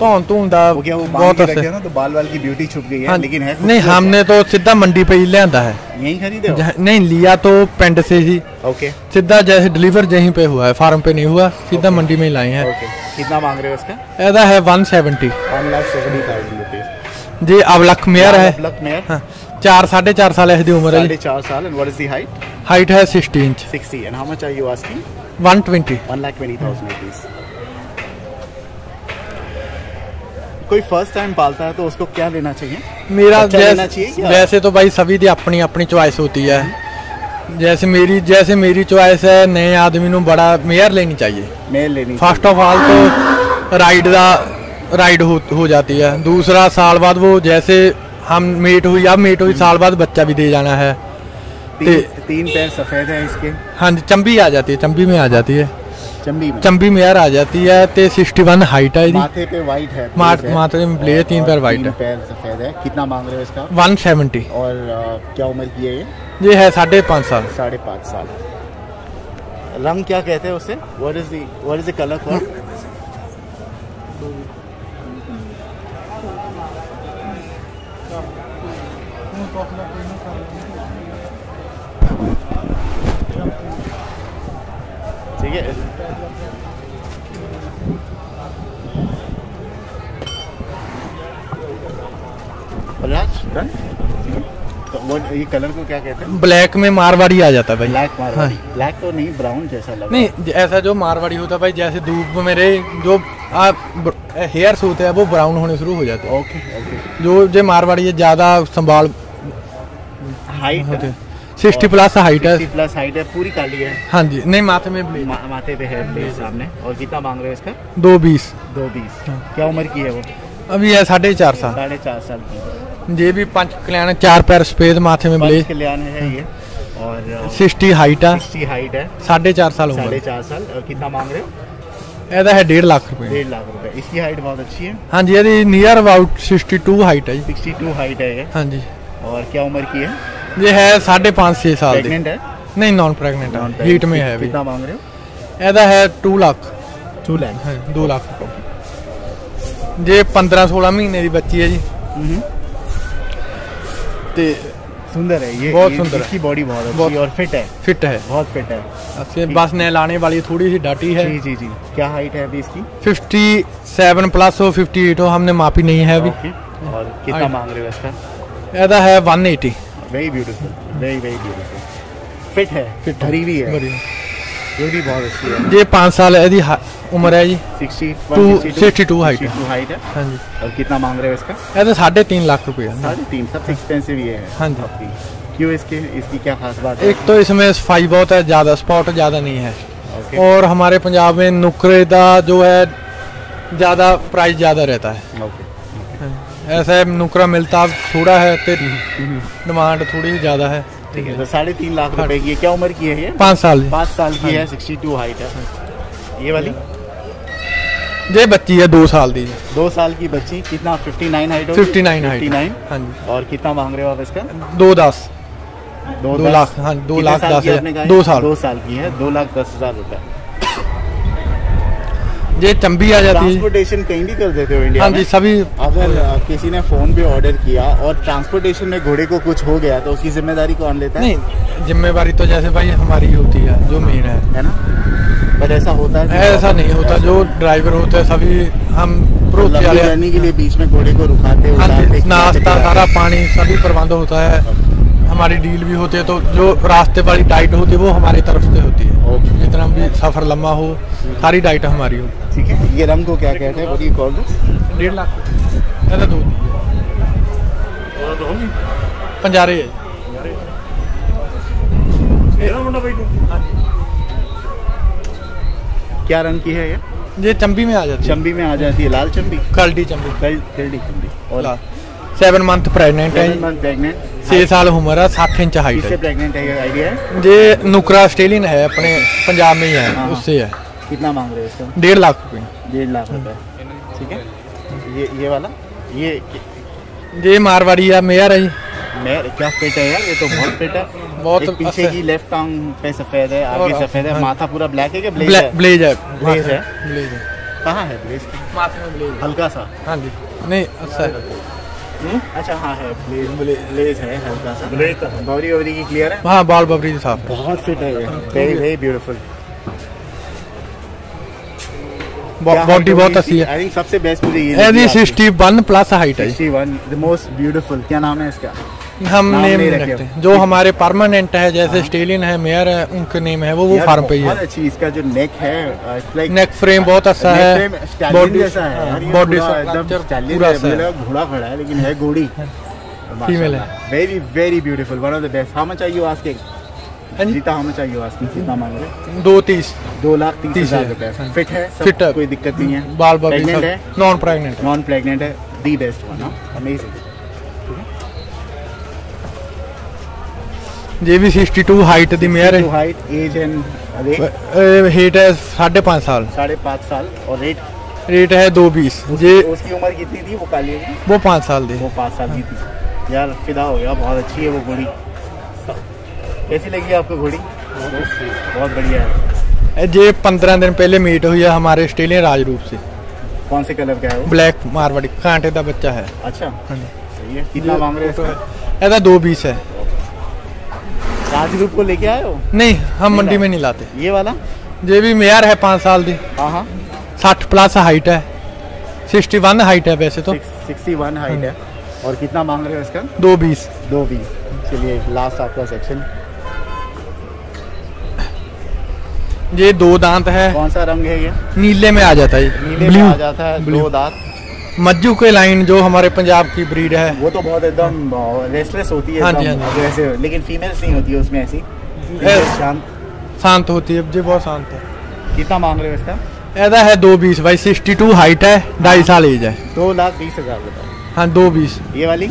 धौन धून दा वो क्या वो बहुत बहुत अच्छे रखे ना तो बाल वाल की ब्यूटी छुप गई है हाँ, लेकिन है नहीं खूबसूरत हमने तो सीधा मंडी पे ही लिया है। है। यहीं खरीदे हो? जहाँ- नहीं लिया तो पेंड से ही। ओके। सीधा जैसे डिलीवर यहीं पे हुआ है फार्म पे नहीं हुआ सीधा मंडी में ही लाए हैं। ओके। कितना मांग रहे हो इसका ऐसा है 170 one lakh seventy thousand rupees mare है। लक मेयर हाँ, चार साढ़े चार साल ऐसी उम्र है साढ़े जी चार साल and what is the height height है sixty inch 60 and how much are you asking one twenty one lakh twenty thousand rupees कोई फ़र्स्ट टाइम पालता है तो उसको क्या लेना चाहिए? मेरा बच्चा लेना चाहिए वैसे तो भाई सभी की अपनी अपनी चॉइस होती है। जैसे मेरी जैसे मेरी चॉइस है नए आदमी बड़ा मेयर लेनी चाहिए। मेल लेनी फ़र्स्ट ऑफ़ ऑल तो राइड दा राइड हो, हो जाती है। दूसरा साल बाद वो जैसे हम मेट हुई अब मेट हुई साल बाद बच्चा भी दे जाना है। तीन, तीन पैर सफ़ेद है इसके। हाँ जी चंबी आ जाती है चंबी में आ जाती है। चंबी में। चंबी मेयर आ जाती है ते 61 हाइट है माथे पे वाइट है माथ में ब्लेड तीन पैर वाइट तीन है। पैर सफ़ेद है। कितना मांग रहे हो इसका? 170 और अ, क्या उम्र की है ये? ये है साढ़े पाँच साल। साढ़े पाँच साल। रंग क्या कहते हैं उसे? What is the what is the colour called ठीक है? राज तो वो ये कलर को क्या कहते हैं? ब्लैक में मारवाड़ी आ जाता है भाई। ब्लैक मारवाड़ी। ब्लैक तो नहीं ब्राउन जैसा लग। नहीं ऐसा जो मारवाड़ी होता है भाई जैसे धूप मेरे जो हेयर्स होते हैं वो ब्राउन होने शुरू हो जाते हैं। ओके ओके जो जो मारवाड़ी है ज़्यादा संभाल हाइट होते हैं। सिक्सटी प्लस हाइट है प्लस हाइट है पूरी काली है हाँ जी नहीं माथे में ब्लेड मा, माथे पे है प्लेस सामने और कितना मांग रहे हो इसका दो बीस दो बीस क्या उम्र की है वो अभी है साढ़े चार साल साढ़े चार साल की ये भी पंच कल्याण चार पैर सफेद माथे में पंच ब्लेड कल्याण है ये और सिक्सटी हाइट है सिक्सटी हाइट है साढ़े चार साल साढ़े उम्र चार साल और कितना मांग रहे हो ਇਹਦਾ ਹੈ 1.5 ਲੱਖ ਰੁਪਏ डेढ़ लाख रुपए इसकी हाइट बहुत अच्छी है ਹਾਂਜੀ ਇਹਦੀ ਨੀਅਰ ਅਬਾਊਟ 62 ਹਾਈਟ ਹੈ ਜੀ सिक्सटी टू हाइट है ये ਹਾਂਜੀ और क्या उम्र ये है साढ़े पाँच छः साल है? नहीं नॉन प्रेग्नेंट है हीट में है कितना मांग रहे हो? ऐसा है टू लाख टू लाख दो लाख ये पंद्रह सोलह महीने की बच्ची है जी। हम्म। ते सुंदर है ये। बहुत सुंदर इसकी बॉडी बहुत अच्छी और फिट है। फिट है। बहुत फिट है। अच्छे बस नहलाने वाली थोड़ी सी डाटी है। जी जी जी। क्या हाइट है अभी इसकी? फिफ्टी सेवन प्लस हो फिफ्टी एट हो हमने मापी नहीं है अभी। और कितना मांग रहे हो इसका? ऐसा है one eighty very beautiful very very beautiful fit है. फिट हरी भी है. ये भी बहुत अच्छी है. ये पाँच साल है जी उम्र है जी। Sixty two height two height है। हाँ. जी। और कितना मांग रहे हो इसका? ये तो साढ़े तीन लाख रुपये साढ़े तीन सबसे एक्सपेंसिव हाँ। ये है। हाँ जी। क्यों इसके इसकी क्या खास बात है? एक तो इसमें सफ़ाई बहुत है ज़्यादा स्पॉट ज़्यादा नहीं है। Okay. और हमारे पंजाब में नुकरे का जो है ज़्यादा प्राइस ज़्यादा रहता है। Okay. ऐसा है नुकरा मिलता थोड़ा है तो डिमांड थोड़ी ज़्यादा है। ठीक है तो साढ़े तीन लाख रुपए की है। क्या उम्र की है ये? पाँच साल पाँच साल की है सिक्सटी टू हाइट है। ये वाली? ये बच्ची है दो साल दी। दो साल की बच्ची। कितना? Fifty nine height fifty nine height 59 हाँ जी। और कितना मांग रहे हो आप इसका? दो दस। दो, दो लाख, हाँ, दो लाख दस? दो साल। दो साल की है दो लाख दस हज़ार रुपए। ये चंबी आ जाती है। ट्रांसपोर्टेशन कहीं भी कर देते हो इंडिया हाँ जी सभी अगर किसी ने फ़ोन पे ऑर्डर किया और ट्रांसपोर्टेशन में घोड़े को कुछ हो गया तो उसकी ज़िम्मेदारी कौन लेता है? नहीं जिम्मेवारी तो जैसे भाई हमारी होती है जो मेन है। है ना? बट ऐसा होता है ऐसा नहीं होता जो ड्राइवर होते हैं सभी हम जर्नी के लिए बीच में घोड़े को रुकाते हाँ नाश्ता सारा पानी सभी प्रबंध होता है। हमारी डील भी होती है तो जो रास्ते वाली टाइट होती है वो हमारी तरफ़ से होती है। जितना भी सफ़र लंबा हो सारी डाइट हमारी हो। ठीक है ये रंग को क्या कहते हैं? you call this? डेढ़ लाख ऐसा दो पंजारे है। क्या रंग की है ये? ये चंबी में आ जाती है। चंबी में आ जाती है। लाल चंबी? कल्टी चंबी। कल कल्डी चंबी। और सेवन मंथ प्रेगनेंट है। मंथ प्रेग्नेंट छह साल उम्र है साठ इंच हाइट है। प्रेग्नेंट है ये आइडिया है ये नुकरा ऑस्ट्रेलियन है अपने पंजाब में ही है हाँ। उससे है। कितना मांग रहे हो इसका? डेढ़ लाख रुपए। डेढ़ लाख रुपए। ठीक है। ये ये वाला? ये ये मारवाड़ी है मेयर है जी मैं क्या फिट है यार? ये तो बहुत फिट है। बहुत एक पीछे अच्छा- की लेफ़्ट टांग पे सफ़ेद है आगे सफ़ेद है। माथा पूरा ब्लैक है कि ब्लेज है? ब्लेज है? ब्लेज है ब्लेज है कहाँ है ब्लेज माथे में ब्लेज हल्का सा। हाँ जी। नहीं अच्छा? अच्छा हाँ है। ब्लेज ब्लेज है हल्का सा। ब्लेज बॉडी वॉडी की क्लियर है? हाँ बाल बबरी साहब बहुत फिट है वेरी वेरी ब्यूटीफुल बॉडी बहुत अच्छी है। आई थिंक सबसे बेस्ट मुझे ये लगी। सिक्सटी वन प्लस हाइट है 61 द मोस्ट ब्यूटीफुल क्या नाम है इसका? हम नेम नहीं रखते। जो हमारे परमानेंट है जैसे स्टेलियन है मेयर है उनके नेम है वो वो फार्म पे ही है। अच्छी इसका जो नेक है लाइक नेक फ्रेम बहुत अच्छा है। बॉडी जैसा है। बॉडी पूरा स्ट्रक्चर पूरा है, अच्छा है। घोड़ा खड़ा है लेकिन है घोड़ी। Female है। Very very beautiful one of the best how much are you asking हाँ। जीता how much are you asking कितना मांग रहे दो तीस। दो लाख तीस हज़ार रुपए। हाँ। फिट है सब Fit है। कोई दिक्कत नहीं है। बाल बबरी Pregnant सब है। नॉन प्रेगनेंट नॉन प्रेग्नेंट है दी बेस्ट वन अमेजिंग ये भी sixty two height the mare है। हाइट एज एंड हेट है साढ़े पाँच साल। साढ़े पाँच साल। और रेट रेट है दो बीस। ये उसकी उम्र कितनी थी? वो काली वो पाँच साल दी। वो पाँच साल की थी। यार फिदा हो गया। बहुत अच्छी है वो घोड़ी कैसी लगी आपको घोड़ी? बहुत बढ़िया है। ये पंद्रह दिन पहले मीट हुई है हमारे ऑस्ट्रेलियन राजरूप से। कौन से कलर का है वो? ब्लैक मारवाड़ी कांटे का बच्चा है। अच्छा। सही है। कितना मांग रहे हो इसका? दो बीस है। राजरूप को लेके आए हो? नहीं हम मंडी में नहीं लाते। ये वाला? ये भी मेयर है पाँच साल दी। हाँ हाँ। साठ प्लस हाइट है। सिक्सटी वन हाइट है वैसे तो। सिक्सटी वन हाइट है। और कितना मांग रहे हो इसका? दो बीस दो बीस चलिए लास्ट आपका सेक्शन ये दो दांत है। कौन सा रंग है ये? नीले में आ जाता है। नीले में आ जाता है दो दांत। मज्जू के लाइन जो हमारे पंजाब की ब्रीड है। वो तो बहुत एकदम रेस्टलेस होती है हाँ जी, हाँ जी। aggressive, लेकिन फीमेल्स नहीं होती है उसमें ऐसी। शांत। शांत होती है ये बहुत शांत है। कितना मांग रहे हो इसका? ऐसा है दो बीस भाई सिक्सटी टू हाइट है ढाई साल एज है। दो लाख बीस हज़ार हाँ दो बीस। ये वाली?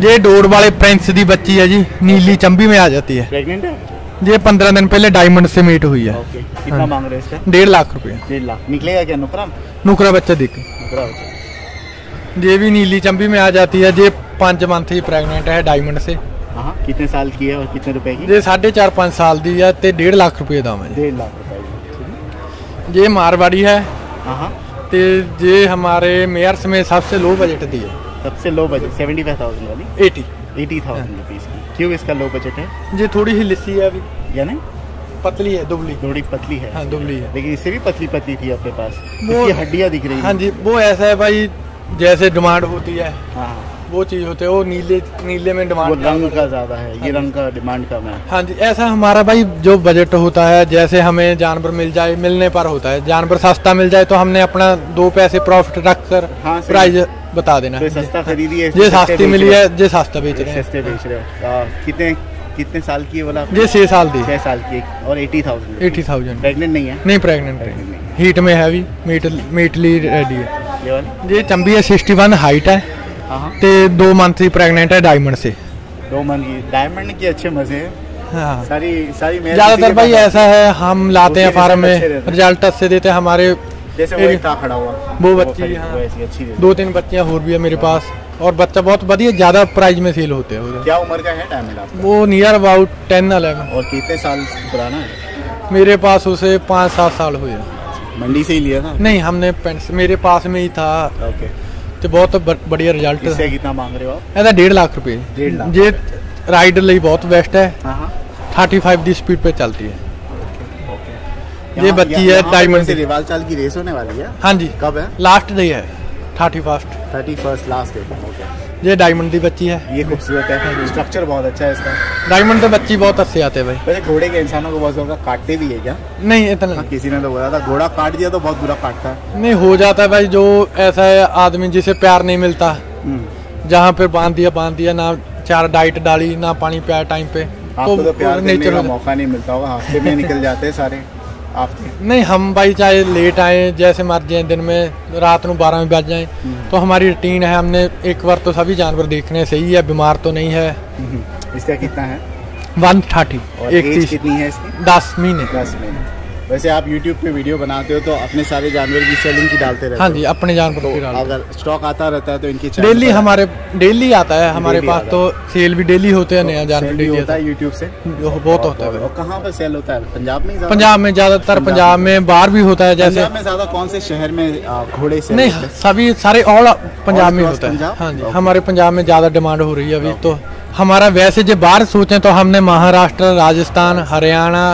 ये डोर वाले प्रिंस दी बच्ची है जी नीली चंबी में आ जाती है। प्रेग्नेंट है? ये पंद्रह दिन पहले डायमंड से मीट हुई है। ओके कितना हाँ। मांग रहे हो इसका? डेढ़ लाख रुपए डेढ़ लाख। निकलेगा क्या नुकरा नुकरा बच्चा देख। नुकरा बच्चा। ये भी नीली चंबी में आ जाती है। ये पाँच मंथ ही प्रेगनेंट है डायमंड से। हाँ हाँ, कितने साल की है और कितने रुपए की? ये साढ़े चार पाँच साल दी है ते डेढ़ लाख रुपए दाम है। डेढ़ लाख रुपए ये मारवाड़ी है। ते ये हमारे मेयर्स में सबसे लो बजट दी है। सबसे low budget seventy five thousand वाली एटी एटी थाउज़ेंड रुपीज़ क्यों इसका लो बजट है? ये थोड़ी ही लिस्सी है अभी। यानी? पतली है दुबली। थोड़ी पतली है। हाँ दुबली है। लेकिन इससे भी पतली पतली थी अपने पास। वो- हड्डियाँ दिख रही हैं हाँ जी वो ऐसा है भाई जैसे डिमांड होती है। हाँ। वो चीज़ होते हैं वो नीले नीले में डिमांड रंग का ज़्यादा है ये रंग का डिमांड कम है। हाँ जी ऐसा हमारा भाई जो बजट होता है जैसे हमें जानवर मिल जाए मिलने पर होता है। जानवर सस्ता मिल जाए तो हमने अपना दो पैसे प्रॉफिट रख कर हाँ। प्राइस बता देना। तो सस्ता खरीदी है ये सस्ती मिली है जो सस्ता बेच रहे हैं। सस्ते बेच रहे हो। कितने कितने साल की है बोला ये छः साल दी छः साल की और eighty thousand eighty thousand pregnant नहीं है? नहीं प्रेगनेंट हीट में है। भी मीट मीटली रेडी है। ये चंबी है सिक्सटी वन हाइट है। हाँ, हाँ। ते दो मंथ की प्रेगनेंट है डायमंड से। दो मंथ की। डायमंड के अच्छे मज़े हैं। हाँ। सारी सारी ज़्यादातर भाई ऐसा है हम लाते हैं फार्म में रिज़ल्ट अच्छे देते हैं हमारे जैसे वो खड़ा हुआ। वो बच्ची दो तीन बच्चियाँ और भी है मेरे पास और बच्चा बहुत बढ़िया ज़्यादा प्राइस में सेल होते हैं। क्या उम्र का है टाइम वो नियर अबाउट टेन अलेवन और कितने साल पुराना है? मेरे पास उसे पाँच सात साल हुए। मंडी से ही लिया था? नहीं हमने मेरे पास में ही था। ओके। तो बहुत बढ़िया रिज़ल्ट इससे कितना मांग रहे हो आप? डेढ़ लाख रुपए। डेढ़ ये राइडर लिए बहुत बेस्ट है। थर्टी फाइव डी स्पीड पे चलती है। ये बच्ची है डायमंड की। रिवाल चाल की रेस होने वाली है। हाँ जी। कब है? लास्ट डे है thirty first thirty first last day okay ये डायमंड की बच्ची है। ये खूबसूरत है। स्ट्रक्चर बहुत अच्छा है इसका। डायमंड तो बच्ची बहुत अच्छे आते हैं भाई। वैसे घोड़े के इंसानों को बहुत ज़्यादा काटते भी है क्या? नहीं इतना हाँ, किसी ने तो बोला था घोड़ा काट दिया तो बहुत बुरा काटता है। नहीं हो जाता है भाई जो ऐसा है आदमी जिसे प्यार नहीं मिलता। हम्म। जहाँ पे बाँध दिया बाँध दिया ना चार डाइट डाली ना पानी पिया टाइम पे आपको तो प्यार देने का मौका नहीं मिलता होगा हफ़्ते में निकल जाते हैं सारे। आपके। नहीं हम भाई चाहे लेट आए जैसे मर जाए दिन में रात को बारह में बज जाए हम्म। तो हमारी रूटीन है हमने एक बार तो सभी जानवर देखने सही है बीमार तो नहीं है। हम्म। इसका कितना है? वन थर्टी एक चीज़। कितनी है इसकी? दस महीने। दस महीने। वैसे आप YouTube पे वीडियो बनाते हो तो अपने सारे जानवर की सेलिंग की डालते रहते हाँ जी अपने जानवर की तो डाल अगर स्टॉक आता रहता है तो इनके डेली हमारे डेली आता है हमारे पास तो सेल भी डेली होते हैं नया जानवर डेली होता होता है। यूट्यूब से? बहुत होता है। कहाँ पर सेल होता है? पंजाब में पंजाब में ज़्यादातर पंजाब में। बाहर भी होता है जैसे में ज़्यादा कौन से शहर में घोड़े से नहीं सभी सारे ऑल पंजाब में होता है। हाँ जी हमारे पंजाब में ज़्यादा डिमांड हो रही है अभी तो। हमारा वैसे जो बाहर सोचें तो हमने महाराष्ट्र राजस्थान हरियाणा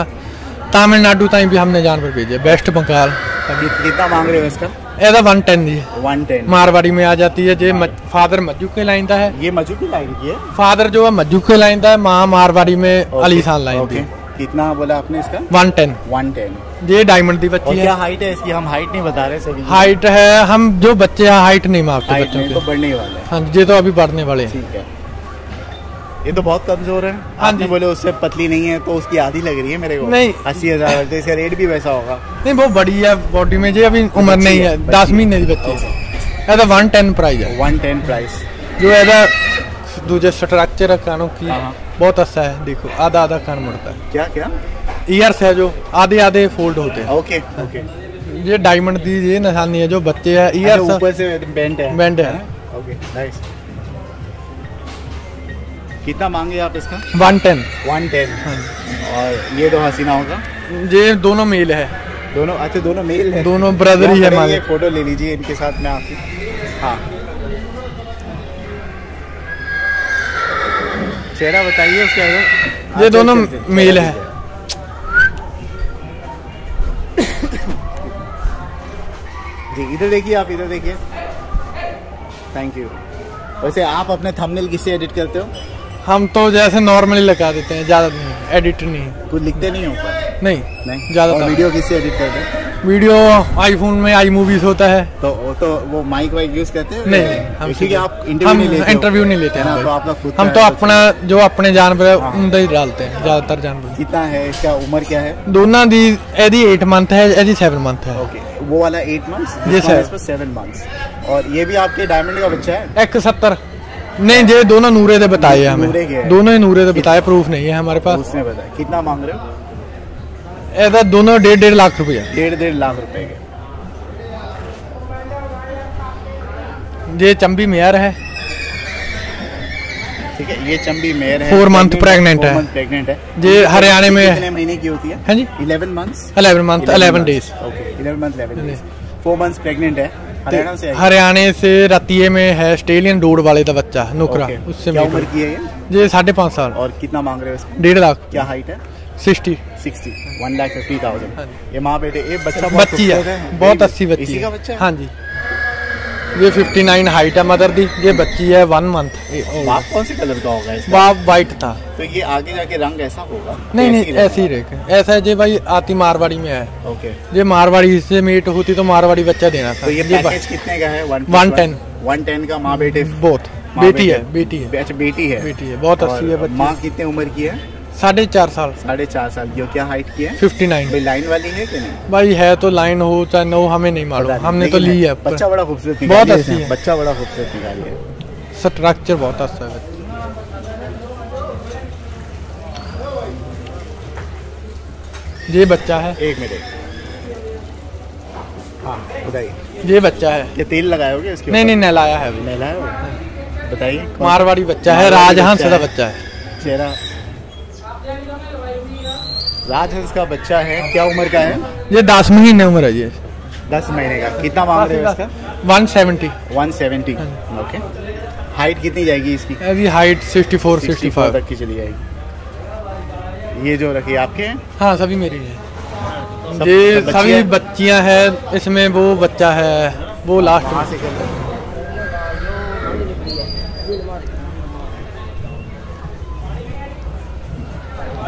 तमिलनाडु ताई भी हमने जानवर भेजे वेस्ट बंगाल कितना मांग रहे हो इसका ਇਹਦਾ 110 ਦੀ ਹੈ वन टेन ਮਾਰਵਾੜੀ में आ जाती है जे फादर मज्जू के लाइन का है ये मजू की लाइन की है फादर जो है मज्जू के लाइन का है माँ मारवाड़ी में Okay, अलीशान लाइन okay. की कितना बोला आपने इसका 110 वन टेन ये डायमंड की और बच्ची क्या है हाइट है इसकी हम हाइट नहीं बता रहे सभी हाइट है हम जो बच्चे हैं हाइट नहीं मापते हाइट बच्चों नहीं तो की बढ़ने ही वाला है हाँ जी ये तो अभी बढ़ने वाले हैं ठीक है ये तो बहुत कमज़ोर है। हाँ आपने बोले उससे पतली नहीं है तो उसकी आधी लग रही है मेरे को। नहीं। अस्सी हज़ार तो इसका रेट भी वैसा होगा। नहीं बहुत बड़ी है बॉडी में जी अभी उम्र नहीं है दस महीने की बच्ची है। एज वन टेन प्राइस है। वन टेन प्राइस जो एज दूजे स्ट्रक्चर है कानों की हाँ, हाँ। बहुत अच्छा है देखो आधा आधा कान मुड़ता है। क्या क्या? ईयर्स है जो आधे आधे फोल्ड होते हैं। Okay okay. ये डायमंड दी ये निशानी है जो बच्चे है ईयर अच्छा, ऊपर से बेंड है। बेंड है। ओके नाइस कितना मांगे आप इसका? One ten. One ten. और ये दो हसीना होगा? ये दोनों मेल है। दोनों? अच्छा दोनों मेल है। दोनों ब्रदर ही है हमारे फ़ोटो ले लीजिए इनके साथ में आपकी हाँ। चेहरा बताइए उसका ये अच्छा, दोनों मेल है। जी इधर देखिए आप इधर देखिए। थैंक यू वैसे आप अपने थंबनेल किससे एडिट करते हो? हम तो जैसे नॉर्मली लगा देते हैं ज़्यादा नहीं एडिट नहीं। कुछ लिखते नहीं हो नहीं नहीं? ज़्यादा वीडियो किससे एडिट करते हैं? वीडियो आईफोन में आई मूवीज़ होता है। तो तो वो माइक वाइक यूज़ करते हैं? नहीं हम ठीक है आप इंटरव्यू नहीं लेते इंटरव्यू नहीं लेते हैं तो आपका खुद हम तो अपना जो अपने जानवर है हाँ। उनका ही डालते हैं ज़्यादातर जानवर। कितना है? इसका उम्र क्या है? दोनों दी एदी 8 मंथ है एदी 7 मंथ है। ओके वो वाला 8 मंथ्स जी सर इस पर 7 मंथ्स और ये भी आपके डायमंड का बच्चा है? एक सत्तर। नहीं ये दोनों नूरे दे बताए हमें। दोनों ही नूरे दे बताए प्रूफ नहीं है हमारे पास। उसने बताया। कितना मांग रहे हो? ऐसा दोनों डेढ़ डेढ़ लाख रुपया। डेढ़ डेढ़ लाख रुपए के। ये चंबी मेयर है। ठीक है ये चंबी मेयर है। फोर मंथ प्रेगनेंट है ये हरियाणा में कितने महीने की होती है? हाँ जी। Eleven month eleven month eleven days okay eleven month eleven days four month pregnant है। हरियाणा से हरियाणा से रतिये में है ऑस्ट्रेलियन डोड वाले का बच्चा नुकरा उससे क्या उम्र की है ये? साढ़े पाँच साल। और कितना मांग रहे हो इसका? डेढ़ लाख। क्या हाइट है? Sixty. Sixty. One lakh fifty thousand. हाँ ये माँ बेटे ये बच्चा बच्ची है। बहुत अच्छी बच्ची का है। बच्चा हाँ जी। ये 59 हाइट है मदर दी ये बच्ची है वन मंथ बाप कौन से कलर का होगा इसका? बाप वाइट था. तो ये आगे जाके रंग ऐसा होगा? नहीं नहीं ऐसे रखे ऐसा है। जी भाई आती मारवाड़ी में है। ओके ये मारवाड़ी से मीट होती तो मारवाड़ी बच्चा देना था। तो ये पैकेज कितने का है? वन 110 वन टेन का माँ बेटे? बोथ बेटी है बेटी है। अच्छा बेटी है। बेटी है। बहुत अच्छी है माँ कितने उम्र की है? साढ़े चार साल। साढ़े चार साल और क्या हाइट की है? 59 कोई लाइन वाली है कि नहीं? भाई है तो लाइन हो चाहे न हो हमें नहीं मालूम। हमने तो ली है बच्चा बड़ा खूबसूरत बहुत अच्छी है। बच्चा बड़ा खूबसूरत निकाली है। स्ट्रक्चर बहुत अच्छा है। ये बच्चा है। एक मिनट हाँ बताइए। ये बच्चा है। ये तेल लगाओगे इसके नहीं नहीं नहलाया है हो बताइए। मारवाड़ी बच्चा है। राजहंस का बच्चा है। चेहरा राजहंस का बच्चा है। क्या उम्र का है? ये दस महीने उम्र है ये दस महीने का। कितना मांग रहे हो इसका one seventy one seventy okay. Height कितनी जाएगी इसकी? अभी height sixty four sixty five तक की चली जाएगी। ये जो रखी आपके? हाँ सभी मेरी है। ये सभी हैं? बच्चियाँ हैं इसमें वो बच्चा है वो लास्ट कहाँ में से कर रहे हो?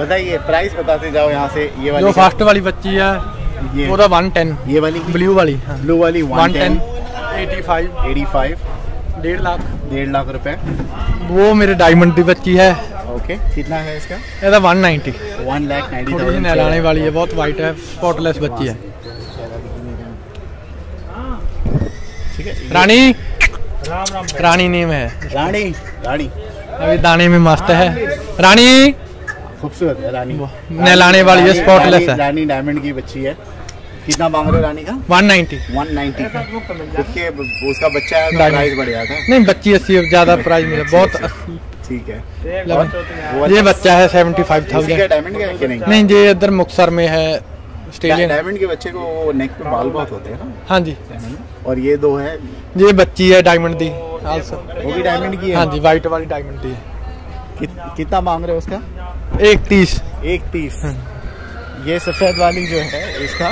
बताइए प्राइस बताते जाओ यहाँ से ये वाली जो फ़र्स्ट वाली बच्ची है ये। वो वन टेन ये वाली ब्लू वाली ब्लू वाली one ten eighty five eighty five डेढ़ लाख। डेढ़ लाख रुपए। वो मेरे डायमंड की बच्ची है। ओके कितना है इसका? ये था one ninety one lakh ninety नहलाने वाली है बहुत वाइट है स्पॉटलेस बच्ची है। ठीक है रानी? रानी नेम है। रानी रानी। अभी दाने में मस्त है। रानी? खूबसूरत है रानी। नहलाने वाली है स्पॉटलेस है। रानी डायमंड की बच्ची है। कितना मांग रहे हो रानी का? वन नाइन्टी 190 उसके उसका बच्चा है तो प्राइस बढ़ जाता है नहीं बच्ची अस्सी ज़्यादा प्राइस मिला बहुत अस्सी ठीक है। ये बच्चा है सेवेंटी फाइव थाउज़ेंड डायमंड का नहीं? नहीं ये इधर मुक्सर में है ऑस्ट्रेलियन डायमंड के बच्चे को नेक पे बाल बहुत होते हैं ना? हाँ जी। और ये दो है। ये बच्ची है डायमंड दी वो भी डायमंड की है हाँ जी वाइट वाली डायमंड दी कित, कितना मांग रहे हो उसका? एक तीस एक तीस ये सफेद वाली जो है इसका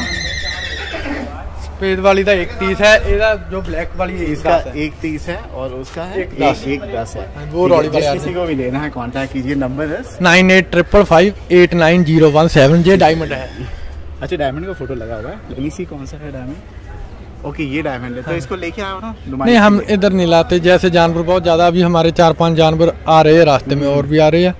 सफेद वाली का एक तीस है ਇਹਦਾ जो ब्लैक वाली है इसका इसका एक तीस है और उसका है एक एक दस। एक दस है वो ठीक है, रौड़ी वाले जिस आदमी। किसी को भी लेना है कांटेक्ट कीजिए नंबर है nine eight triple five eight nine zero one seven ये डायमंड है अच्छा डायमंड का फोटो लगा हुआ है लेट मी सी कौन सा है डायमंड ओके ये डायमंड है तो इसको लेके आओ ना नुमाइश नहीं हम के लिए। इधर नहीं लाते जैसे जानवर बहुत ज़्यादा अभी हमारे चार पांच जानवर आ रहे हैं रास्ते में और भी आ रहे हैं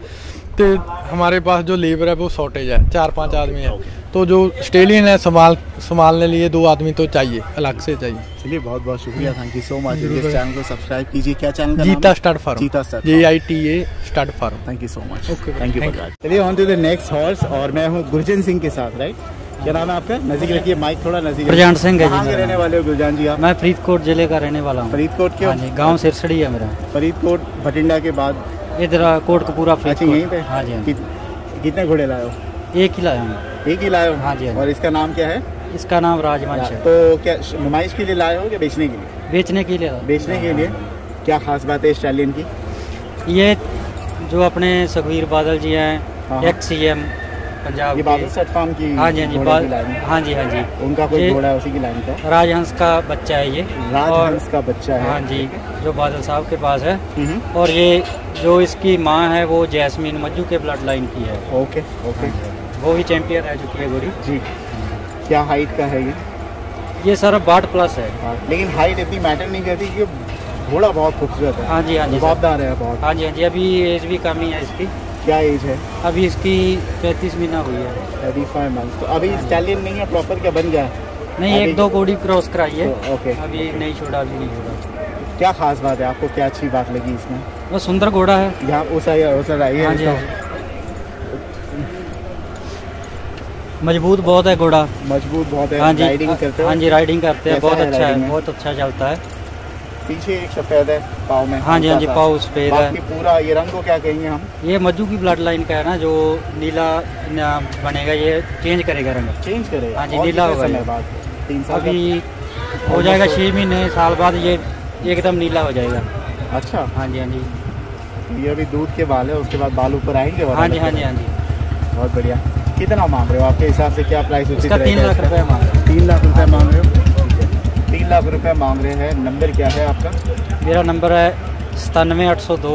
तो हमारे पास जो लेबर है वो शॉर्टेज है चार पाँच आदमी है। तो जो ऑस्ट्रेलियन है संभाल संभालने लिए दो आदमी तो चाहिए अलग से चाहिए। चलिए बहुत बहुत शुक्रिया। थैंक यू सो मच इस चैनल को सब्सक्राइब कीजिए। क्या चैनल का Jeeta stud farm. Jeeta stud J I T A stud farm. Thank you so much Okay, thank you चलिए on to the next horse और मैं हूँ गुरजन सिंह के साथ राइट क्या नाम है आपका? नज़दीक रखिए माइक थोड़ा नज़दीक रखिए। प्रजान सिंह है जी रहने वाले हो गुरजान जी आप? मैं फरीदकोट ज़िले का रहने वाला हूँ। फरीदकोट के हाँ जी गाँव सिरसड़ी है मेरा। फरीदकोट भटिंडा के बाद। इधर कोटकपूरा अच्छा फरीदकोट यहीं पे? हाँ जी हाँ कित- कितने घोड़े लाए हो? एक ही लाए हूँ। एक ही लाए हो? हाँ जी, हाँ और इसका नाम क्या है? इसका नाम राजवंश है। तो क्या नुमाइश के लिए लाए हो या बेचने के लिए? बेचने के लिए। बेचने के लिए। क्या खास बात है स्टालियन की? ये जो अपने सुखवीर बादल जी हाँ, एक्स एक्स सीएम पंजाब ये बादल सेट फार्म की हाँ जी हाँ जी की है। जी हाँ जी। उनका कोई घोड़ा है उसी की लाइन का राजहंस का बच्चा है ये। राजहंस का बच्चा है। हाँ जी जो बादल साहब के पास है। हम्म, और ये जो इसकी माँ है वो जैस्मीन मज्जू के ब्लड लाइन की है। Okay okay. वो ही चैंपियन रह चुकी है गोरी। जी। क्या हाइट का है ये? ये सर बाट प्लस है। हाँ, लेकिन हाइट इतनी मैटर नहीं करती क्योंकि घोड़ा बहुत खूबसूरत है। हाँ जी हाँ जी। रुबाबदार है बहुत। हाँ जी हाँ जी अभी एज भी कम ही है इसकी। क्या एज है? अभी इसकी पैंतीस महीना हुई है। थर्टी फाइव मंथ तो अभी स्टैलियन नहीं है प्रॉपर क्या बन गया? है नहीं एक दो कोड़ी क्रॉस कराई है। तो, ओके अभी नहीं छोड़ा अभी नहीं छोड़ा। क्या खास बात है? आपको क्या अच्छी बात लगी इसमें? वो सुंदर घोड़ा है। यहाँ उस आई उस आई हाँ है हाँ मज़बूत बहुत है घोड़ा। मज़बूत बहुत है। हाँ जी राइडिंग करते हो? हाँ जी राइडिंग करते हैं बहुत अच्छा है बहुत अच्छा चलता है। पीछे एक सफ़ेद है पाव में। हाँ जी हाँ जी पाव सफ़ेद है। बाकी पूरा ये रंग को क्या कहेंगे हम? ये मज्जू की ब्लड लाइन का है ना जो नीला बनेगा ये चेंज करेगा रंग। चेंज करेगा। हाँ जी, नीला होगा तीन साल अभी हो जाएगा छः महीने साल बाद ये एकदम नीला हो जाएगा। अच्छा। हाँ जी हाँ जी। तो ये अभी दूध के बाल है उसके बाद बाल ऊपर आएँगे हाँ जी हाँ जी हाँ जी। बहुत बढ़िया। कितना मांग रहे हो आपके हिसाब से क्या प्राइस उचित इसका तीन लाख? रुपये मांग तीन लाख रुपए मांग रहे हो है। तीन लाख रुपए मांग रहे हैं। नंबर क्या है आपका? मेरा नंबर है सतानवे आठ सौ दो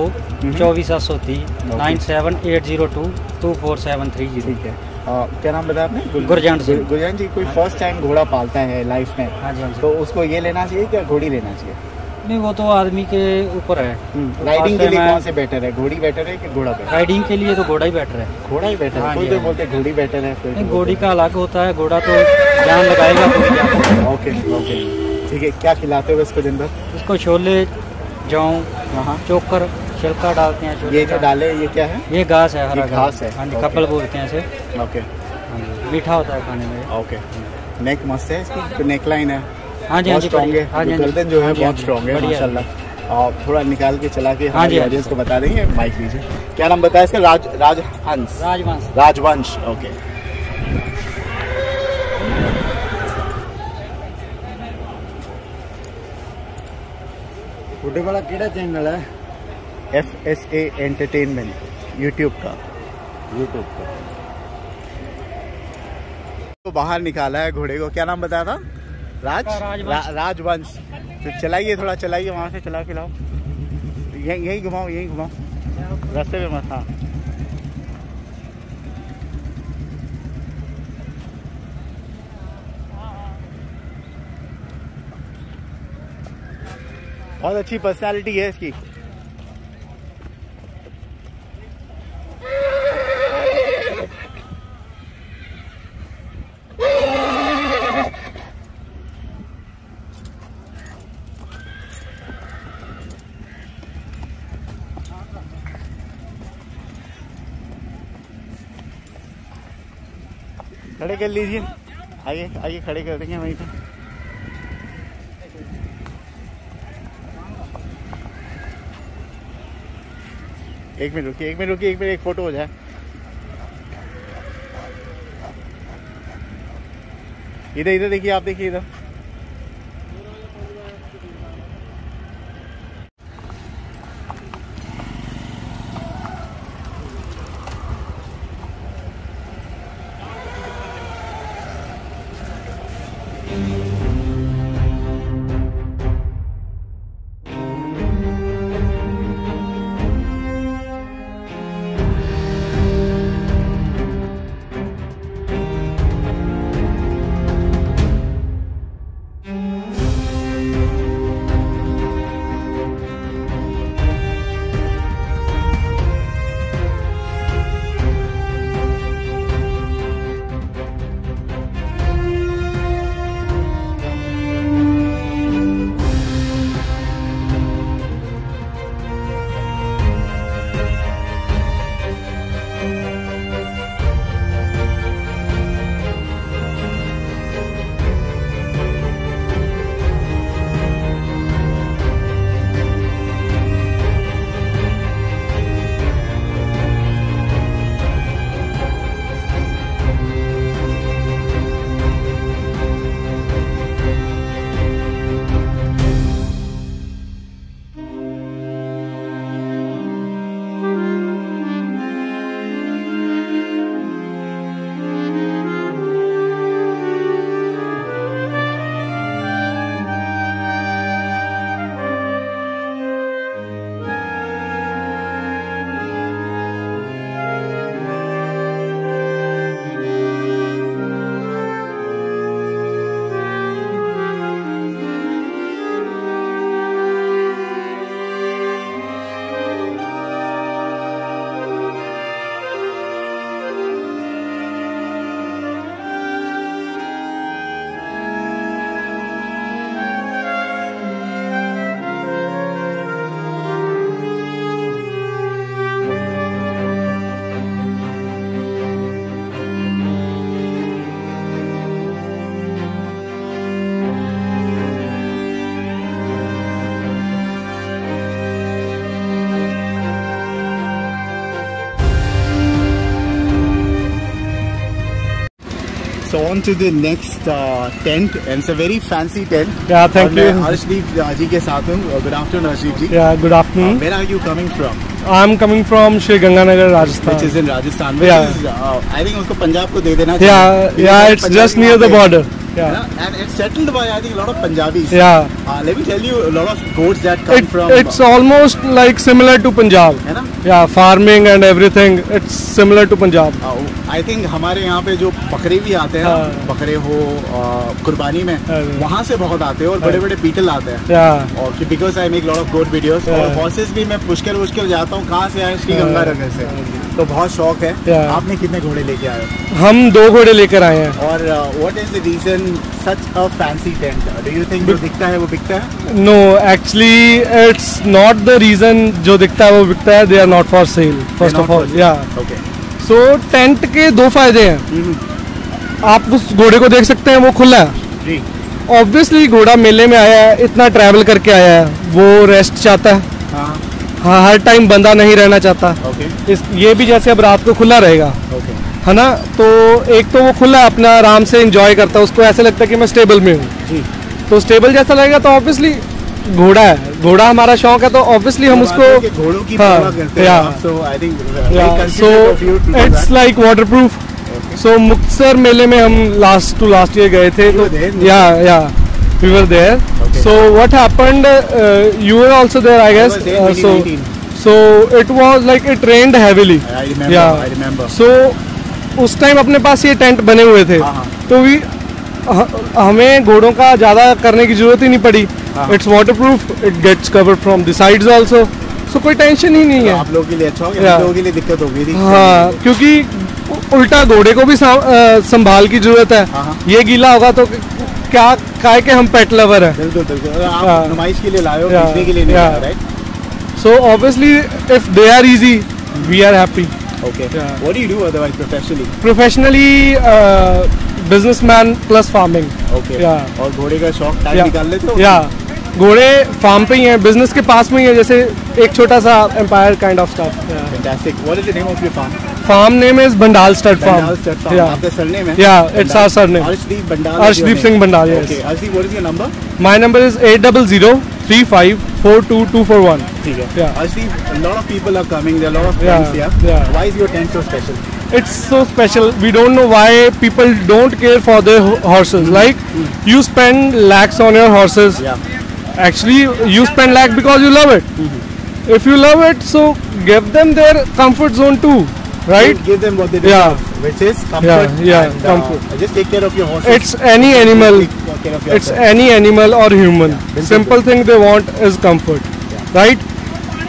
चौबीस सात सौ Okay. Nine seven eight zero two two four seven three zero. ठीक है। आ, क्या नाम बताया आपने? गुरजान। गुर- गुरजान जी कोई फ़र्स्ट टाइम घोड़ा पालता है लाइफ में। हाँ जी हाँ जी। तो उसको ये लेना चाहिए क्या घोड़ी लेना चाहिए? नहीं वो तो आदमी के ऊपर है। राइडिंग के लिए कौन से बेटर है घोड़ी बेटर है कि घोड़ा बेटर राइडिंग के लिए तो घोड़ा ही बेटर है। घोड़ा ही बेटर है हाँ कोई तो हाँ बोलते घोड़ी बेटर है तो घोड़ी का अलग होता है घोड़ा तो जान लगाएगा। Okay okay. ठीक है क्या खिलाते हो इसको दिन भर? उसको छोले जौ हाँ। चोकर छिलका डालते हैं ये जो डाले ये क्या है? ये घास है हरा घास। है, हाँ जी। कपल बोलते हैं इसे। ओके। हाँ मीठा होता है खाने में। ओके। नेक मस्त है इसकी? नेक लाइन है। हाँ जी हाँ जी स्ट्रॉन्ग है। जी गर्दन जो। है जी, हाँ बहुत स्ट्रॉन्ग है माशाल्लाह। और थोड़ा निकाल के चला के हाँ जी, हाँ जी। ऑडियंस को बता देंगे। माइक दीजिए क्या नाम बताया इसका? राज राजहंस राजवंश। राजवंश ओके। ਤੁਹਾਡੇ ਵਾਲਾ ਕਿਹੜਾ ਚੈਨਲ ਹੈ F S A entertainment YouTube का YouTube पर तो बाहर निकाला है घोड़े को क्या नाम बताया था राज राजवंश। रा, राजवंश तो चलाइए थोड़ा चलाइए वहां से चला के लाओ यहीं यहीं घुमाओ यहीं घुमाओ रास्ते में मत हाँ बहुत अच्छी पर्सनालिटी है इसकी। खड़े कर लीजिए। आइए आइए खड़े कर देंगे वहीं पे। एक मिनट रुकिए, एक मिनट रुकिए, एक मिनट, एक फ़ोटो हो जाए। इधर इधर देखिए, आप देखिए, इधर। So on to the next uh, tent, and it's a very fancy tent. Yeah, thank और मैं you. हर्षदीप जी के साथ हूँ. Good afternoon, Harshdeep ji. Yeah, good Uh, afternoon. where are you coming from? I'm coming from Sri Ganganagar, Rajasthan. Which is in Rajasthan. Which Yeah. is, uh, I think उसको पंजाब को दे देना Yeah, चाहिए. yeah, Because it's Punjabi just near the वहाँ पे- border. Yeah. And it's settled by I think a lot of Punjabis. Yeah. Uh, let me tell you, a lot of goats that come It, from. it's almost like similar to Punjab. है ना? Yeah, farming and everything. It's similar to Punjab. I think हमारे यहाँ पे जो बकरे भी आते हैं हाँ। बकरे हो कुर्बानी में हाँ। वहाँ से बहुत आते हैं और बड़े बड़े पीटल आते हैं। और because I make lot of goat videos और हाँ। हॉर्सेस भी मैं पुष्कर पुष्कर जाता हूँ कहाँ से आए? श्री हाँ। गंगानगर से। तो बहुत शौक है। हाँ। आपने कितने घोड़े लेके आए? हम दो घोड़े लेकर आए हैं। और what is the reason such a fancy tent do you think जो दिखता है वो बिकता है? No actually it's not the reason जो दिखता है वो बिकता है they are not for sale first of all yeah okay so so, tent के दो फ़ायदे हैं। आप उस घोड़े को देख सकते हैं वो खुला है। जी। ऑब्वियसली घोड़ा मेले में आया है इतना ट्रैवल करके आया है वो रेस्ट चाहता है। हाँ। हाँ हर टाइम बंदा नहीं रहना चाहता। ओके इस ये भी जैसे अब रात को खुला रहेगा। ओके है ना? तो एक तो वो खुला है, अपना आराम से इंजॉय करता है उसको ऐसे लगता है कि मैं स्टेबल में हूँ। तो स्टेबल जैसा लगेगा तो ऑब्वियसली घोड़ा है। घोड़ा हमारा शौक है तो ऑब्वियसली हम उसको घोड़ों की परवाह करते yeah. आप so I think so it's like waterproof so Muktsar मेले में हम लास्ट टू लास्ट ईयर गए थे तो yeah yeah we were there Okay. So what happened you were also there I guess there so 2019. So it was like it rained heavily Yeah. Remember so उस टाइम अपने पास ये टेंट बने हुए थे हाँ, हाँ। तो भी हमें घोड़ों का ज़्यादा करने की ज़रूरत ही नहीं पड़ी। हाँ। It's waterproof it gets covered from the sides also so कोई टेंशन ही नहीं तो है। आप लोगों के लिए अच्छा हो. हम लोगों के लिए दिक्कत हो गई हाँ क्योंकि उल्टा घोड़े को भी संभाल की ज़रूरत हाँ, है हाँ। ये गीला होगा तो क्या काय के हम पेट लवर हैं। बिल्कुल बिल्कुल। आप नुमाइश के लिए लाए हो के लिए नहीं right so obviously if they are easy we are happy okay Yeah. What do you do otherwise professionally professionally businessman plus farming okay. और घोड़े का शौक टाइम निकाल लेते हो? या घोड़े फार्म पे ही हैं बिज़नेस के पास में ही है जैसे एक छोटा सा empire kind of stuff fantastic what is the name of your farm farm name is Bandal stud farm आपका सरनेम है? Yeah, it's our surname. Arshdeep Bandal Arshdeep Singh Bandal, yes. Okay Arshdeep what is your number my number is eight double zero ठीक है. Arshdeep a lot of people are coming. There are a lot of Yeah, friends here. Yeah. why is your tent so special? It's so special we don't know why people don't care for their horses like you spend lakhs on your horses yeah actually you spend lakh because you love it Mm -hmm. if you love it so give them their comfort zone too right give, them what they deserve, Yeah. which is comfort Yeah, yeah, and, comfort. Uh, just take care of your horses it's any animal it's any animal or human बिल्कुल, simple thing they want is comfort right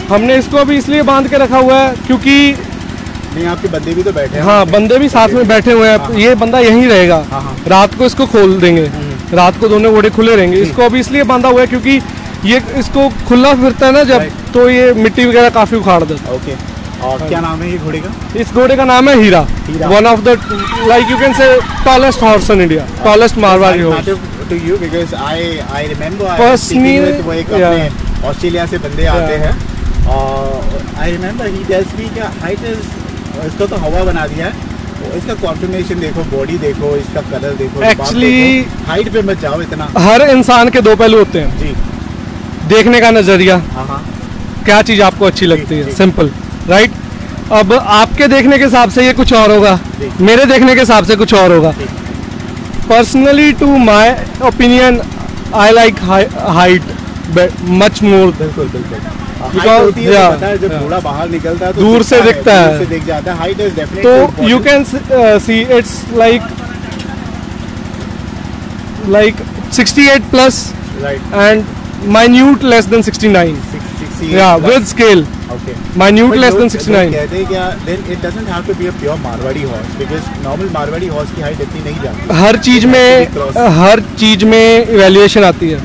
हमने इसको अभी इसलिए बाँध के रखा हुआ है क्योंकि नहीं आपके बंदे भी तो बैठे हैं। हाँ बंदे भी साथ में बैठे हुए हैं। ये बंदा यहीं रहेगा। हाँ, हाँ। रात को इसको खोल देंगे। रात को दोनों घोड़े खुले रहेंगे। इसको अभी इसलिए बांधा हुआ है क्योंकि ये इसको खुला फिरता है ना जब तो ये मिट्टी वगैरह काफ़ी उखाड़ देता ओके और क्या नाम है ये घोड़े का? इस घोड़े का नाम है Heera. One of the like you can say tallest horse in India tallest Marwari horse to you because I I remember अपने ऑस्ट्रेलिया से बंदे आते हैं। और I remember he tells me क्या हाइट इज़ इसको तो हवा बना दिया है। तो इसका कॉन्फिग्रेशन देखो बॉडी देखो इसका कलर देखो Actually- हाइट पे मत जाओ इतना। हर इंसान के दो पहलू होते हैं। जी। देखने का नज़रिया। हाँ हाँ। क्या चीज़ आपको अच्छी लगती। है? सिंपल राइट अब आपके देखने के हिसाब से ये कुछ और होगा। मेरे देखने के हिसाब से कुछ और होगा। Personally to my opinion I like height much more बिल्कुल बिल्कुल। बाहर निकलता है दूर से दिखता है तो you can see it's like like 68 plus and minute less than 69 या with scale minute less than 69 कहते हर चीज़ में हर चीज़ में इवेल्युएशन आती है।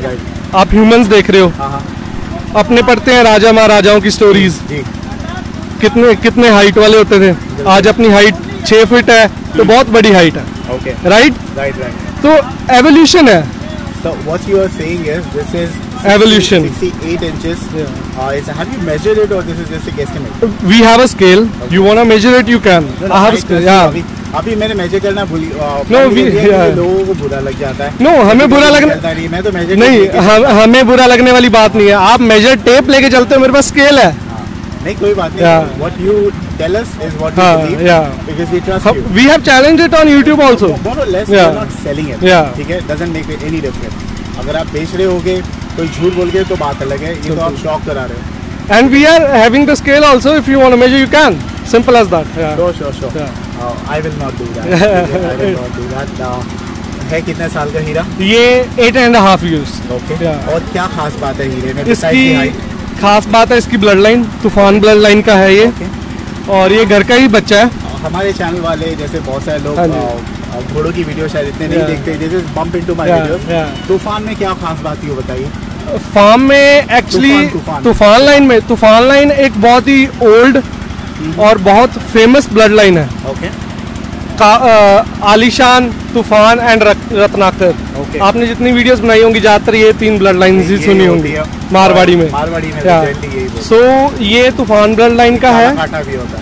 आप ह्यूमंस देख रहे हो। अपने पढ़ते हैं राजा महाराजाओं की स्टोरीज कितने कितने हाइट वाले होते थे आज अपनी हाइट छह फीट है तो बहुत बड़ी हाइट है okay राइट right right तो एवोल्यूशन है so what you are saying is this is 60 Evolution. 68 inches yeah. uh, is, have you measured it or this is just a guesstimate we have a scale you want measure it you can No, no, I have height scale तो या अभी मैंने मेजर करना भूल नो लोगों को बुरा लग जाता है। नो हमें बुरा लगना तो नहीं हमें बुरा लगने वाली बात नहीं है। आप मेजर टेप लेके चलते हो मेरे पास स्केल है। हाँ। नहीं कोई बात नहीं। वॉट यू टेलस है अगर आप बेच रहे हो गए कोई झूठ बोल गए तो बात अलग है। ये तो आप शॉक करा रहे हो। And we are having the scale also. If you want to measure, you can. Simple as that. Yeah. Sure sure sure Yeah. I will not do that I will not do that है कितने साल का हीरा ये eight and half years okay और क्या खास बात है हीरे में इसकी खास बात है इसकी blood line Toofan blood line का है ये Okay. और ये घर का ही बच्चा है हमारे चैनल वाले जैसे बहुत सारे लोग हाँ घोड़ों की वीडियो शायद इतने नहीं Yeah. देखते जैसे बम्प इनटू माय वीडियोस तूफ़ान में क्या खास बात थी वो बताइए फार्म में एक्चुअली तूफ़ान, लाइन में तूफ़ान लाइन एक बहुत ही ओल्ड और बहुत फ़ेमस ब्लड लाइन है। अ, आलिशान तूफ़ान एंड रत्नाकर। Okay. आपने जितनी वीडियोस बनाई होंगी ज़्यादातर ये तीन ब्लड लाइन ही सुनी होंगी। मारवाड़ी में। मारवाड़ी में सो ये तूफ़ान ब्लड लाइन का है।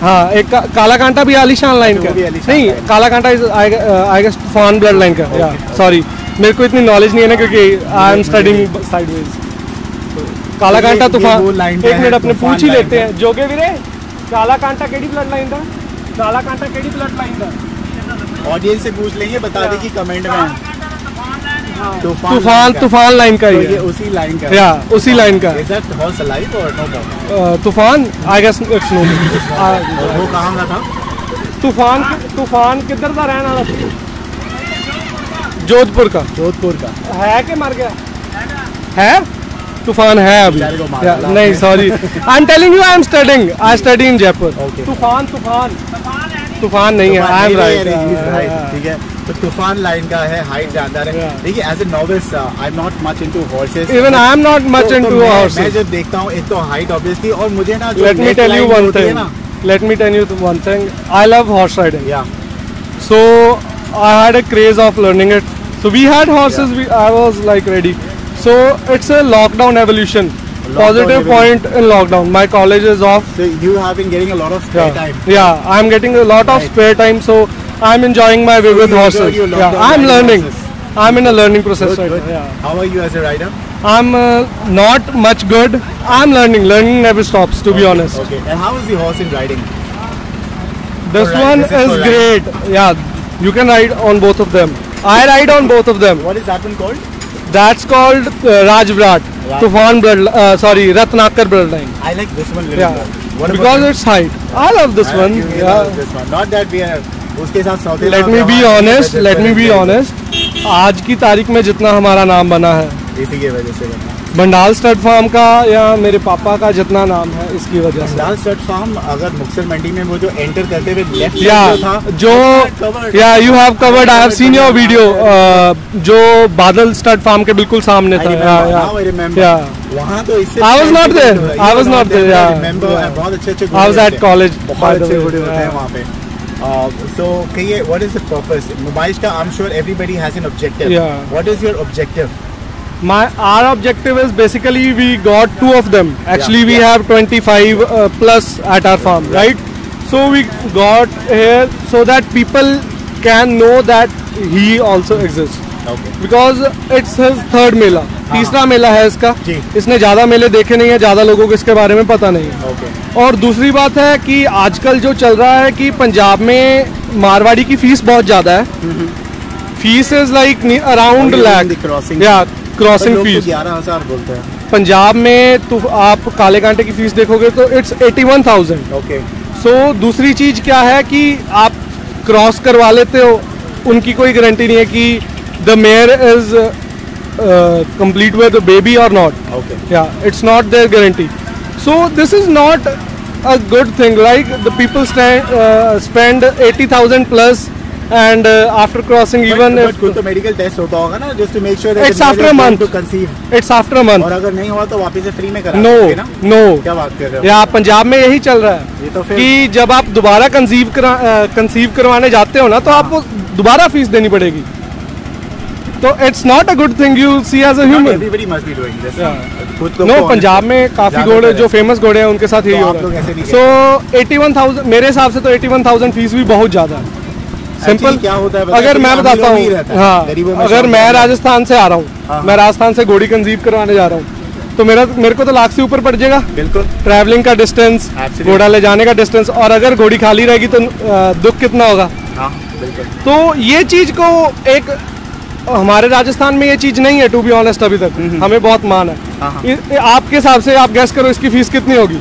है। एक का, काला कांटा भी आलिशान लाइन का। नहीं। काला कांटा गेस तूफ़ान ब्लड लाइन का। सॉरी मेरे को इतनी नॉलेज नहीं है ना क्योंकि आई एम स्टडिंग साइडवेज काला तो कांटा तूफ़ान। एक मिनट अपने पूछ ही लेते हैं। जोगे वीरे? काला कांटा केड़ी ब्लड लाइन था? काला कांटा केड़ी ब्लड लाइन था? ऑडियंस से पूछ लेंगे बता दे कि कमेंट में तूफ़ान line तूफ़ान लाइन का। तो ही ये है उसी लाइन का या उसी लाइन का। इज़ दैट हॉर्स अलाइव और no more Toofan? I guess it's no वो कहाँ का था? तूफ़ान तूफ़ान किधर का रहने वाला? जोधपुर का। जोधपुर का। है कि मर गया? है? तूफ़ान है अभी। नहीं sorry I am telling you I am studying I study in Jaipur Toofan Toofan. Toofan नहीं है आई एम राइट ठीक है? तो तूफ़ान लाइन का है हाइट जानदार है देखिए as a novice I am not much into horses even I am not much into मैं जब देखता हूँ एक तो हाइट ऑब्वियसली और मुझे ना let me tell you one thing let me tell you one thing I love horse riding या I had a craze of learning it. So we had horses. We, I was like ready. So it's a lockdown evolution. Positive evolution. point in lockdown. My college is off. so you have been getting a lot of spare Yeah, time yeah. I'm getting a lot of spare time, so I'm enjoying my way with horses. Yeah, I'm learning. horses. I'm in a learning process good right good now. Yeah. how are you as a rider I'm uh, not much good. I'm learning. Learning never stops. To be honest. okay and how is the horse in riding This Alright, one this is is for great. Yeah, you can ride on both of them. I ride on both of them. what is that one called That's called uh, Rajvrat, Raj- Tufan blood, uh, sorry, Ratnakar bloodline. I like this one Yeah, what because it's height. I love this I one. Yeah. love this one not that we are उसके साथ सौतेला Let me be व्यवहार नहीं honest. करते, Let me be honest. आज की तारीख में जितना हमारा नाम बना है इसी की वजह से बना बंडाल स्टड फार्म का या मेरे पापा का जितना नाम है इसकी वजह से लाल सर्ट फार्म अगर मुक्सर मंडी में वो जो एंटर करते हुए लेफ़्ट या जो था जो या you have covered I have seen your video जो बादल स्टड फार्म के बिल्कुल सामने था या या. या वहाँ तो इससे was not there, but I yeah. remember, Yeah. and बहुत अच्छे अच्छे at होते हैं। college, बहुत अच्छे. घोड़े होते हैं. वहाँ पे सो कहिए व्हाट इज़ द पर्पस नुमाइश का I am sure everybody has an objective what is your objective My our objective is basically we got two of them. Actually, yeah, we yeah. have 25 uh, plus at our farm, yeah. right? So we got here so that people can know that he also exists. Because it's his third मेला तीसरा मेला है इसका इसने ज़्यादा मेले देखे नहीं है ज़्यादा लोगों को इसके बारे में पता नहीं है और दूसरी बात है कि आजकल जो चल रहा है कि पंजाब में मारवाड़ी की फ़ीस बहुत ज़्यादा है fees is like around lakh या क्रॉसिंग तो फ़ीस ग्यारह हज़ार बोलते हैं। पंजाब में तो आप काले कांटे की फ़ीस देखोगे तो it's eighty one thousand okay. So दूसरी चीज़ क्या है कि आप क्रॉस करवा लेते हो उनकी कोई गारंटी नहीं है कि the mare is complete with baby और not okay. It's not their guarantee so this is not a good thing like the people stand, uh, spend 80000 plus and uh, after crossing even but if तो होता होगा ना just to make sure It's after a month. To conceive it's after a month. और अगर नहीं हुआ तो वापस से फ्री में करा no ना? no. क्या बात कर रहे हो? या पंजाब में यही चल रहा है ये तो फिर कि जब आप दोबारा कंसीव करा कंसीव करवाने जाते हो ना तो आपको दोबारा फ़ीस देनी पड़ेगी। तो it's not a good thing you see as a human no Punjab में काफ़ी घोड़े जो फ़ेमस घोड़े हैं उनके साथ यही तो हो है। नहीं सो एटी वन थाउज़ेंड मेरे हिसाब से तो एटी वन थाउज़ेंड फ़ीस भी बहुत ज़्यादा है। सिंपल क्या होता है अगर मैं बताता ही हूँ हाँ अगर मैं राजस्थान से आ रहा हूँ हाँ। मैं राजस्थान से घोड़ी कंजीव करवाने जा रहा हूँ तो मेरा मेरे को तो लाख से ऊपर पड़ जाएगा। बिल्कुल। ट्रैवलिंग का डिस्टेंस घोड़ा ले जाने का डिस्टेंस और अगर घोड़ी खाली रहेगी तो दुख कितना होगा? हाँ तो ये चीज़ को एक हमारे राजस्थान में ये चीज़ नहीं है टू बी ऑनेस्ट अभी तक। हमें बहुत मान है। हाँ, हाँ। आपके हिसाब से आप गैस करो इसकी फ़ीस कितनी होगी?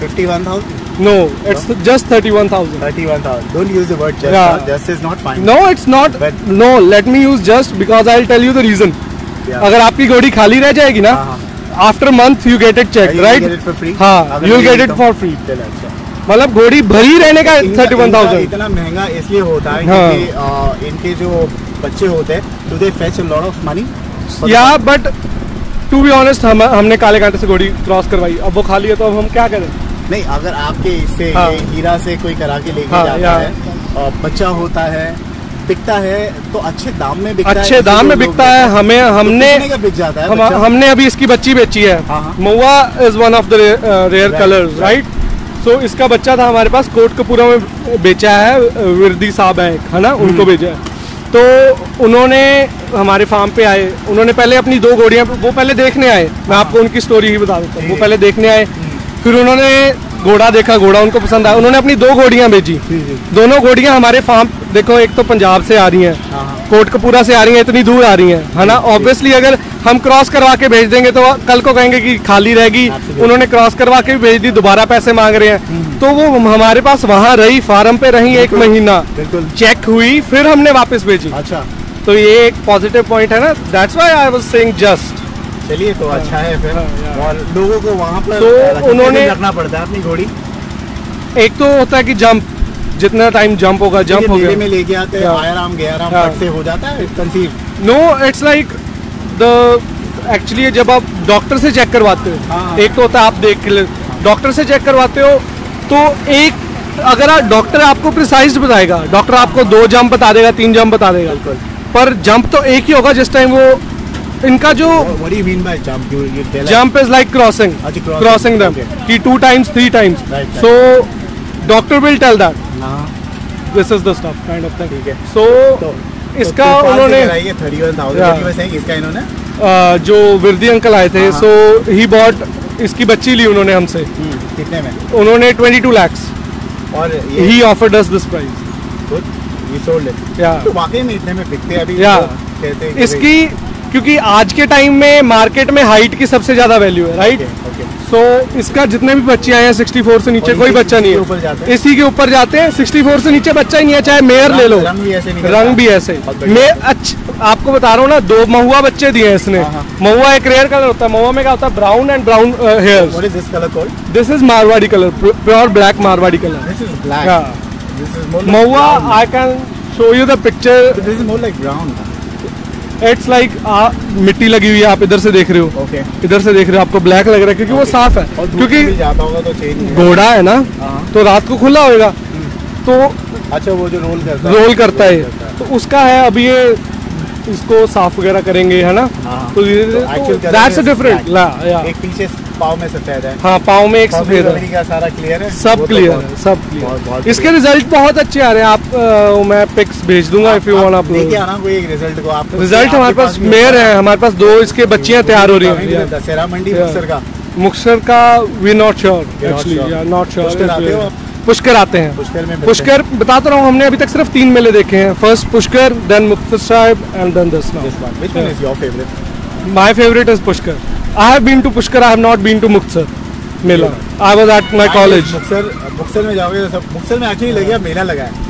Fifty one thousand just thirty one thousand thirty one thousand don't use the word Yeah. Just just is not fine no it's not But- no let me use just because I tell you the reason Yeah. अगर आपकी घोड़ी खाली रह जाएगी ना after month you get it check right हाँ you get it for free मतलब घोड़ी भरी रहने का थर्टी वन थाउज़ेंड इतना महँगा इसलिए होता है हाँ। क्योंकि इनके जो बच्चे होते हैं do they fetch a lot of money या बट टू बी ऑनेस्ट हम हमने काले कांटे से घोड़ी क्रॉस करवाई। अब वो खाली है तो अब हम क्या करें? नहीं अगर आपके इससे हाँ। हीरा से कोई करा के लेके हाँ, जाता है और बच्चा होता है बिकता है तो अच्छे दाम में बिकता है अच्छे इसी दाम में बिकता है हमें तो हमने का बिक जाता है हम, हमने अभी इसकी बच्ची बेची है। हाँ, हाँ। Mahua is one of the rare colours right so इसका बच्चा था हमारे पास कोट कपूरा में बेचा है विरदी साहब है है ना? उनको हम्म। बेचा है। तो उन्होंने हमारे फार्म पे आए। उन्होंने पहले अपनी दो घोड़ियाँ वो पहले देखने आए। मैं हाँ। आपको उनकी स्टोरी ही बता देता हूँ। वो पहले देखने आए। फिर उन्होंने घोड़ा देखा घोड़ा उनको पसंद आया। उन्होंने अपनी दो घोड़ियाँ बेची दोनों घोड़ियाँ हमारे फार्म देखो एक तो पंजाब से आ रही हैं कोट कपूरा से आ रही हैं इतनी दूर आ रही हैं है ना? ऑब्वियसली अगर हम क्रॉस करवा के भेज देंगे तो कल को कहेंगे कि खाली रहेगी। उन्होंने क्रॉस करवा के भी भेज दी दोबारा पैसे मांग रहे हैं। तो वो हमारे पास वहाँ रही फार्म पे रही एक महीना। चेक हुई फिर हमने वापस भेजी। अच्छा। तो ये एक पॉजिटिव पॉइंट है ना? That's why I was saying just चलिए तो अच्छा है फिर। और लोगों को वहाँ पर तो उन्होंने- रखना पड़ता है अपनी घोड़ी। एक तो होता है कि जंप जितना टाइम जंप होगा जंप हो गया। में लेके आते हैं Yeah. आया राम गया राम फट से हो जाता है conceive no it's like the actually जब आप डॉक्टर से चेक करवाते हो हाँ, हाँ। एक तो होता है आप देख के डॉक्टर से चेक करवाते हो तो एक अगर आप डॉक्टर आपको प्रिसाइज बताएगा डॉक्टर आपको दो जंप बता देगा तीन जंप बता देगा। पर जंप तो एक ही होगा जिस टाइम वो इनका जो What do you mean by jump? You, you tell us. Jump is like crossing crossing. Crossing दम Okay. कि two times three times Right, right. So doctor will tell that this is the stuff kind of thing ठीक है। सो तो इसका तो उन्होंने कराइए 31,000 Yeah. what you were saying, इसका इन्होंने जो विरदी अंकल आए थे। सो ही बॉट इसकी बच्ची ली उन्होंने हमसे हम्म, कितने में उन्होंने 22 lakhs और ही ऑफर्ड अस दिस प्राइस ये सोल्ड या तो वाकई में इतने में बिकते अभी Yeah. लोग कहते हैं इसकी क्योंकि आज के टाइम में मार्केट में हाइट की सबसे ज़्यादा वैल्यू है राइट. सो इसका जितने भी बच्चे आए हैं 64 से नीचे कोई बच्चा नहीं है। इसी के ऊपर जाते हैं 64 से नीचे बच्चा ही नहीं है चाहे मेयर ले लो। रंग- भी ऐसे निकलता रंग भी ऐसे मैं अच्छा आपको बता रहा हूँ ना दो महुआ बच्चे दिए हैं इसने। हाँ, हाँ। महुआ एक रेयर कलर होता है महुआ में क्या होता है brown and brown hair? This is Marwari colour pure black Marwari colour Mahua I can show you the picture This is more like brown. It's like मिट्टी लगी हुई है आप इधर से देख रहे हो Okay. इधर से देख रहे हो आपको ब्लैक लग रहा है क्योंकि okay. वो साफ़ है क्योंकि तो घोड़ा है ना हाँ। तो रात को खुला होगा तो अच्छा वो जो रोल करता है रोल करता है करता है। तो उसका है अभी ये इसको साफ़ वगैरह करेंगे है ना? हाँ। तो actual color that's different black. ला या। एक पीछे पाव में सफ़ेद है। हाँ पाँव में एक सफ़ेद है। सारा क्लियर है? सब तो क्लियर है सब क्लियर इसके रिज़ल्ट बहुत अच्छे आ रहे हैं। आप मैं पिक्स भेज दूँगा इफ़ यू वांट अपलोड आना कोई एक रिज़ल्ट को। आप रिज़ल्ट हमारे पास मेयर है हमारे पास दो इसके बच्चियाँ तैयार हो रही है। दशहरा मंडी मुक्सर का। We not sure actually not हो। श्योर? पुष्कर आते हैं। पुष्कर में पुष्कर बताता रहा हूँ हमने अभी तक सिर्फ़ तीन मेले देखे हैं। First Pushkar then Muktsar Sahib and then this? My favourite is Pushkar. I have been to Pushkar I have not been to Muktsar mela. I was at my college Muktsar Muktsar में जाओगे तो सब मुक्तसर में एक्चुअली लगे मेला लगा है।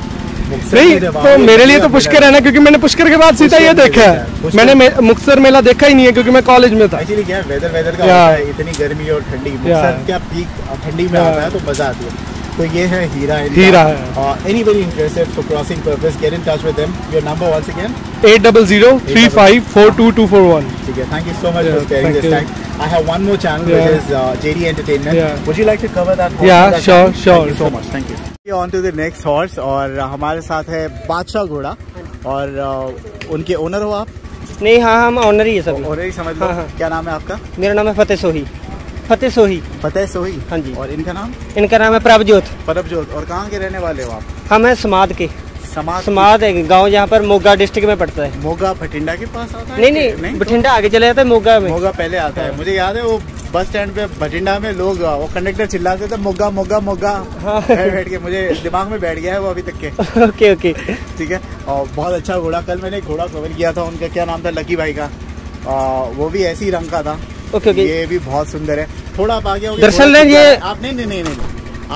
नहीं तो मेरे लिए तो पुष्कर है ना क्योंकि मैंने पुष्कर के बाद सीधा ये देखा है। मैंने मे- मुक्तसर मेला देखा ही नहीं है क्योंकि मैं कॉलेज में था। एक्चुअली क्या वेदर वेदर का होता है इतनी गर्मी और ठंडी। मुक्तसर क्या पीक ठंडी में आता है तो मज़ा आती है। तो ये है हीरा हीरा है any very interested for crossing purpose get in touch with them your number once again eight double zero three five four two two four one ठीक है thank you so much for sparing this. Time I have one more channel Yeah. Which is JD entertainment Yeah. Would you like to cover that Yeah, sure, sure, thank you so sure. Much thank you on to the next horse और हमारे साथ है बादशाह घोड़ा। और uh, उनके ओनर हो आप? नहीं हाँ हम ऑनर ही है सभी ओनर ही समझ लो हाँ, हाँ। क्या नाम है आपका? मेरा नाम है फतेह सोही। फतेह सोही। फतेह सोही? हाँ जी। और इनका नाम? इनका नाम है प्रभजोत। परबजोत और कहाँ के रहने वाले हो आप? हम हैं समाध के। समाज समाज है गाँव जहाँ पर मोगा डिस्ट्रिक्ट में पड़ता है। मोगा भटिंडा के पास आता है नहीं नहीं बठिंडा आगे चले जाता है मोगा में। मोगा पहले आता है। मुझे याद है वो बस स्टैंड पे भटिंडा में लोग वो कंडक्टर चिल्लाते थे मोगा मोगा मोगा। हाँ। बैठ के मुझे दिमाग में बैठ गया है वो अभी तक के। Okay okay. ठीक है? और बहुत अच्छा घोड़ा कल मैंने घोड़ा कवर किया था उनका। क्या नाम था? लकी भाई का। आ, वो भी ऐसे ही रंग का था। ओके ओके ये भी बहुत सुंदर है। थोड़ा आप आगे दरअसल ये- है? आप नहीं नहीं नहीं नहीं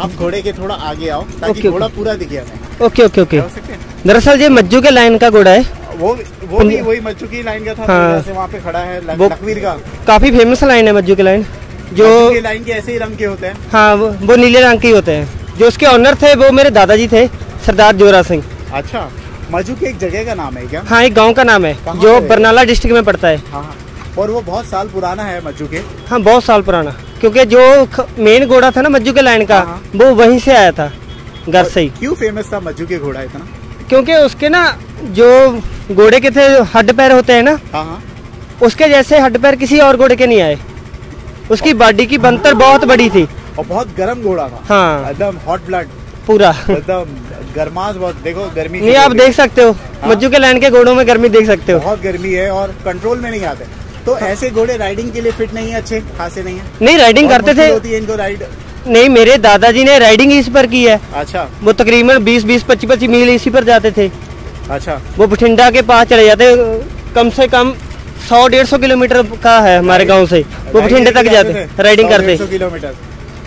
आप घोड़े के थोड़ा आगे आओ ताकि घोड़ा पूरा दिखे हमें। ओके ओके ओके हो हैं? दरअसल ये मज्जू के लाइन का घोड़ा है। वो वो भी वही मच्छू की लाइन का था हाँ। जैसे वहाँ पे खड़ा है लखवीर का। काफ़ी फ़ेमस लाइन है मज्जू की लाइन जो लाइन के ऐसे ही रंग के होते हैं। हाँ वो, वो नीले रंग के होते हैं। जो उसके ऑनर थे वो मेरे दादाजी थे सरदार जोरा सिंह। अच्छा मज्जू के एक जगह का नाम है क्या? हाँ एक गाँव का नाम है जो बरनाला डिस्ट्रिक्ट में पड़ता है। हाँ हाँ। और वो बहुत साल पुराना है मज्जू के। हाँ बहुत साल पुराना। क्योंकि जो मेन घोड़ा था ना मज्जू के लाइन का हाँ, हाँ। वो वहीं से आया था घर से ही। क्यों फ़ेमस था मज्जू के घोड़ा इतना? क्योंकि उसके ना जो घोड़े के थे हड्ड पैर होते हैं ना हाँ उसके जैसे हड्ड पैर किसी और घोड़े के नहीं आए। उसकी बॉडी की बनतर बहुत बड़ी थी। और बहुत गर्म घोड़ा था। हाँ। एकदम हॉट ब्लड पूरा। एकदम गरमास बहुत देखो गर्मी नहीं आप देख सकते हो। मज्जू के लाइन के घोड़ों में गर्मी देख सकते हो। बहुत गर्मी है और कंट्रोल में नहीं आते। तो ऐसे घोड़े राइडिंग के लिए फिट नहीं है अच्छे खासे नहीं है। नहीं राइडिंग करते थे। होती है इनको राइड। नहीं मेरे दादाजी ने राइडिंग इस पर की है। अच्छा। वो तकरीबन 20 20 25 25 मील इसी पर जाते थे। अच्छा। वो बठिंडा के पास चले जाते कम से कम सौ डेढ़ सौ किलोमीटर का है हमारे गाँव से। वो बठिंडे तक जाते राइडिंग करते। किलोमीटर।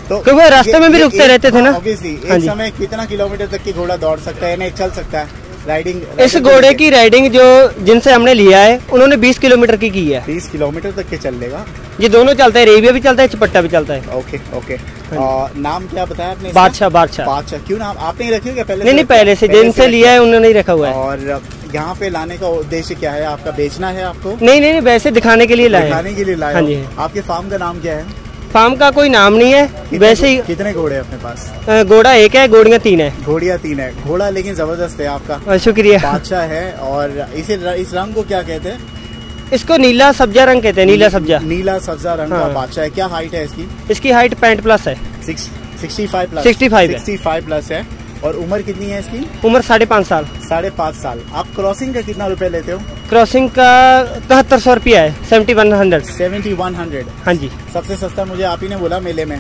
तो क्योंकि वो रास्ते में भी रुकते रहते थे ना। ऑब्वियसली हाँ एक समय कितना किलोमीटर तक की घोड़ा दौड़ सकता है नहीं चल सकता है। राइडिंग इस घोड़े की राइडिंग जो जिनसे हमने लिया है उन्होंने 20 किलोमीटर की की है। बीस किलोमीटर तक के चल लेगा। ये दोनों चलता है रेबिया भी चलता है चपट्टा भी चलता है। Okay okay. और नाम क्या बताया आपने हाँ बादशाह बादशाह। बादशाह। क्यों नाम? आपने ही रखी हो क्या पहले नहीं नहीं पहले से जिनसे लिया है। उन्होंने ही रखा हुआ है। और यहाँ पे लाने का उद्देश्य क्या है? आपका बेचना है आपको? नहीं नहीं नहीं वैसे दिखाने के लिए लाए दिखाने के लिए लाए हाँ। जी आपके फार्म का नाम क्या है? फार्म का कोई नाम नहीं है वैसे ही कितने घोड़े हैं अपने पास? घोड़ा एक है घोड़िया तीन है। घोड़िया तीन है। घोड़ा लेकिन ज़बरदस्त है आपका। शुक्रिया। बादशाह है और इसे इस रंग को क्या कहते हैं? इसको नीला सब्जा रंग कहते हैं नीला सब्जा। नीला सब्जा रंग का हाँ। बादशाह है। क्या हाइट है इसकी? इसकी हाइट पैंट प्लस है। सिक्सटी फाइव प्लस 65 है। सिक्सटी फाइव प्लस है। और उम्र कितनी है इसकी? उम्र साढ़े पाँच साल। साढ़े पाँच साल। आप क्रॉसिंग का कितना रुपए लेते हो? क्रॉसिंग का इकहत्तर सौ रुपया है seventy one hundred seventy one hundred हाँ जी। सबसे सस्ता मुझे आप ही ने बोला मेले में।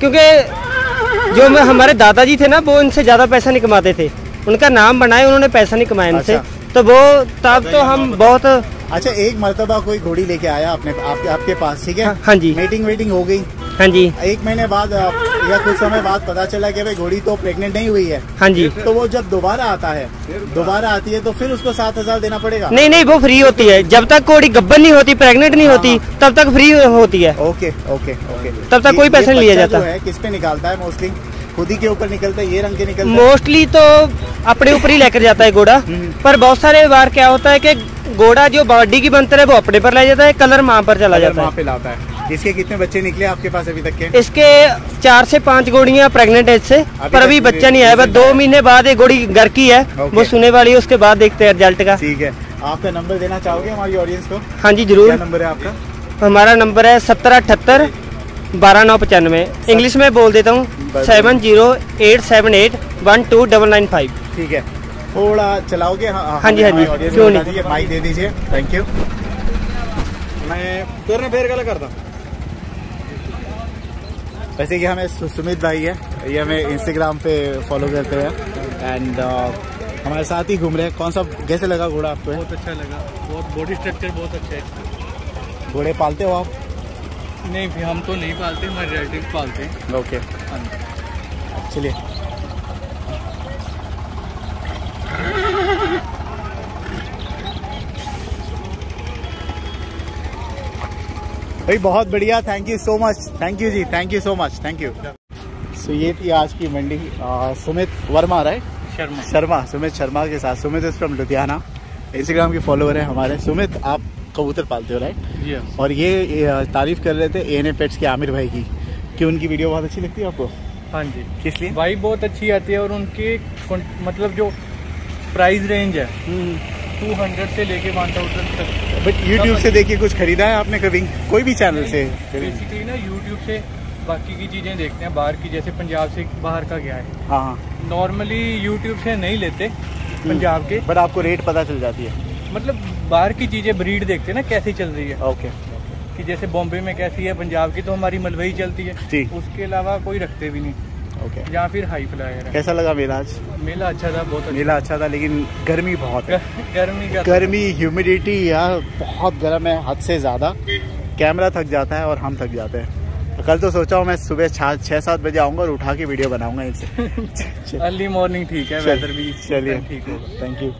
क्योंकि जो हमारे दादाजी थे ना वो इनसे ज़्यादा पैसा नहीं कमाते थे। उनका नाम बनाए उन्होंने पैसा नहीं कमाया इनसे। अच्छा। तो वो तब तो हम बहुत अच्छा एक मरतबा कोई घोड़ी लेके आया अपने आप, आपके पास ठीक है? हाँ- हाँ जी। मीटिंग वीटिंग हो गई। हाँ जी। एक महीने बाद या कुछ समय बाद पता चला कि भाई घोड़ी तो प्रेग्नेंट नहीं हुई है। हाँ जी। तो वो जब दोबारा आता है दोबारा आती है तो फिर उसको सात हज़ार देना पड़ेगा। नहीं नहीं वो फ्री होती है। जब तक घोड़ी गब्बर नहीं होती प्रेग्नेंट नहीं होती तब तक फ्री होती है। Okay okay okay. तब तक कोई पैसा नहीं लिया जाता। है किस पे निकालता है मोस्टली खुद ही के ऊपर निकलता है ये रंग के निकलता मोस्टली तो अपने ऊपर ही लेकर जाता है घोड़ा। हम्म। पर बहुत सारे बार क्या होता है की घोड़ा जो बॉडी की बनतर है वो अपने पर ले जाता है कलर माँ पर चला जाता वहाँ पे लाता है। इसके कितने बच्चे निकले आपके पास अभी तक के? इसके चार से पाँच गोड़ियाँ प्रेगनेंट है इससे अभी पर अभी बच्चा नहीं आया बस दो महीने बाद एक गोड़ी घर की है वो सुने वाली है उसके बाद देखते हैं रिज़ल्ट का। ठीक है। आपका नंबर देना चाहोगे हमारी ऑडियंस को? हाँ जी क्या ज़रूर नंबर है आपका? हमारा नंबर है सत्तर अठहत्तर बारह नौ पचानवे। इंग्लिश में बोल देता हूँ seven zero eight seven eight one two double nine five ठीक है। थोड़ा चलाओगे? हाँ हाँ जी, हाँ जी, क्यों नहीं। माइक दे दीजिए। थैंक यू मैं तेरे फेर गल करता वैसे कि हमें सुमित भाई है ये हमें इंस्टाग्राम पे फॉलो करते हैं। एंड हमारे साथ ही घूम रहे हैं। कौन सा कैसे लगा घोड़ा आपको? बहुत अच्छा लगा। बहुत बॉडी स्ट्रक्चर बहुत अच्छा है। घोड़े पालते हो आप? नहीं भी हम तो नहीं पालते हमारे रिलेटिव पालते हैं। ओके चलिए। भाई बहुत बढ़िया। Thank you so much thank you ji. Thank you so much thank you so ये थी आज की मंडी सुमित वर्मा राइट शर्मा। शर्मा सुमित शर्मा के साथ। Sumit is from Ludhiana. Instagram के फॉलोअर है हमारे। सुमित आप कबूतर पालते हो राइट जी और ये ये, तारीफ़ कर रहे थे ए एन पेट्स के आमिर भाई की कि उनकी वीडियो बहुत अच्छी लगती है आपको। हाँ जी। किस लिए? वाइब बहुत अच्छी आती है और उनके मतलब जो प्राइस रेंज है टू हंड्रेड से लेके वन थाउज़ेंड तक। बट यूट्यूब से देखिए कुछ खरीदा है आपने कभी? कोई भी चैनल से बेसिकली ना यूट्यूब से बाकी की चीज़ें देखते हैं बाहर की जैसे पंजाब से बाहर का गया है। हाँ हाँ। नॉर्मली यूट्यूब से नहीं लेते पंजाब के। बट आपको रेट पता चल जाती है। मतलब बाहर की चीज़ें ब्रीड देखते हैं ना कैसी चल रही है। ओके कि जैसे बॉम्बे में कैसी है पंजाब की तो हमारी मलवई चलती है। उसके अलावा कोई रखते भी नहीं। ओके या फिर हाई फ्लायर कैसा लगा मेला आज मेला अच्छा था बहुत अच्छा। मेला अच्छा था लेकिन गर्मी बहुत है। गर्मी का गर्मी ह्यूमिडिटी यार बहुत गर्म है हद से ज़्यादा। कैमरा थक जाता है और हम थक जाते हैं। तो कल तो सोचा हूँ मैं सुबह छः छः सात बजे आऊँगा और उठा के वीडियो बनाऊँगा इनसे। अर्ली मॉर्निंग ठीक है वेदर भी चलिए। ठीक होगा। Thank you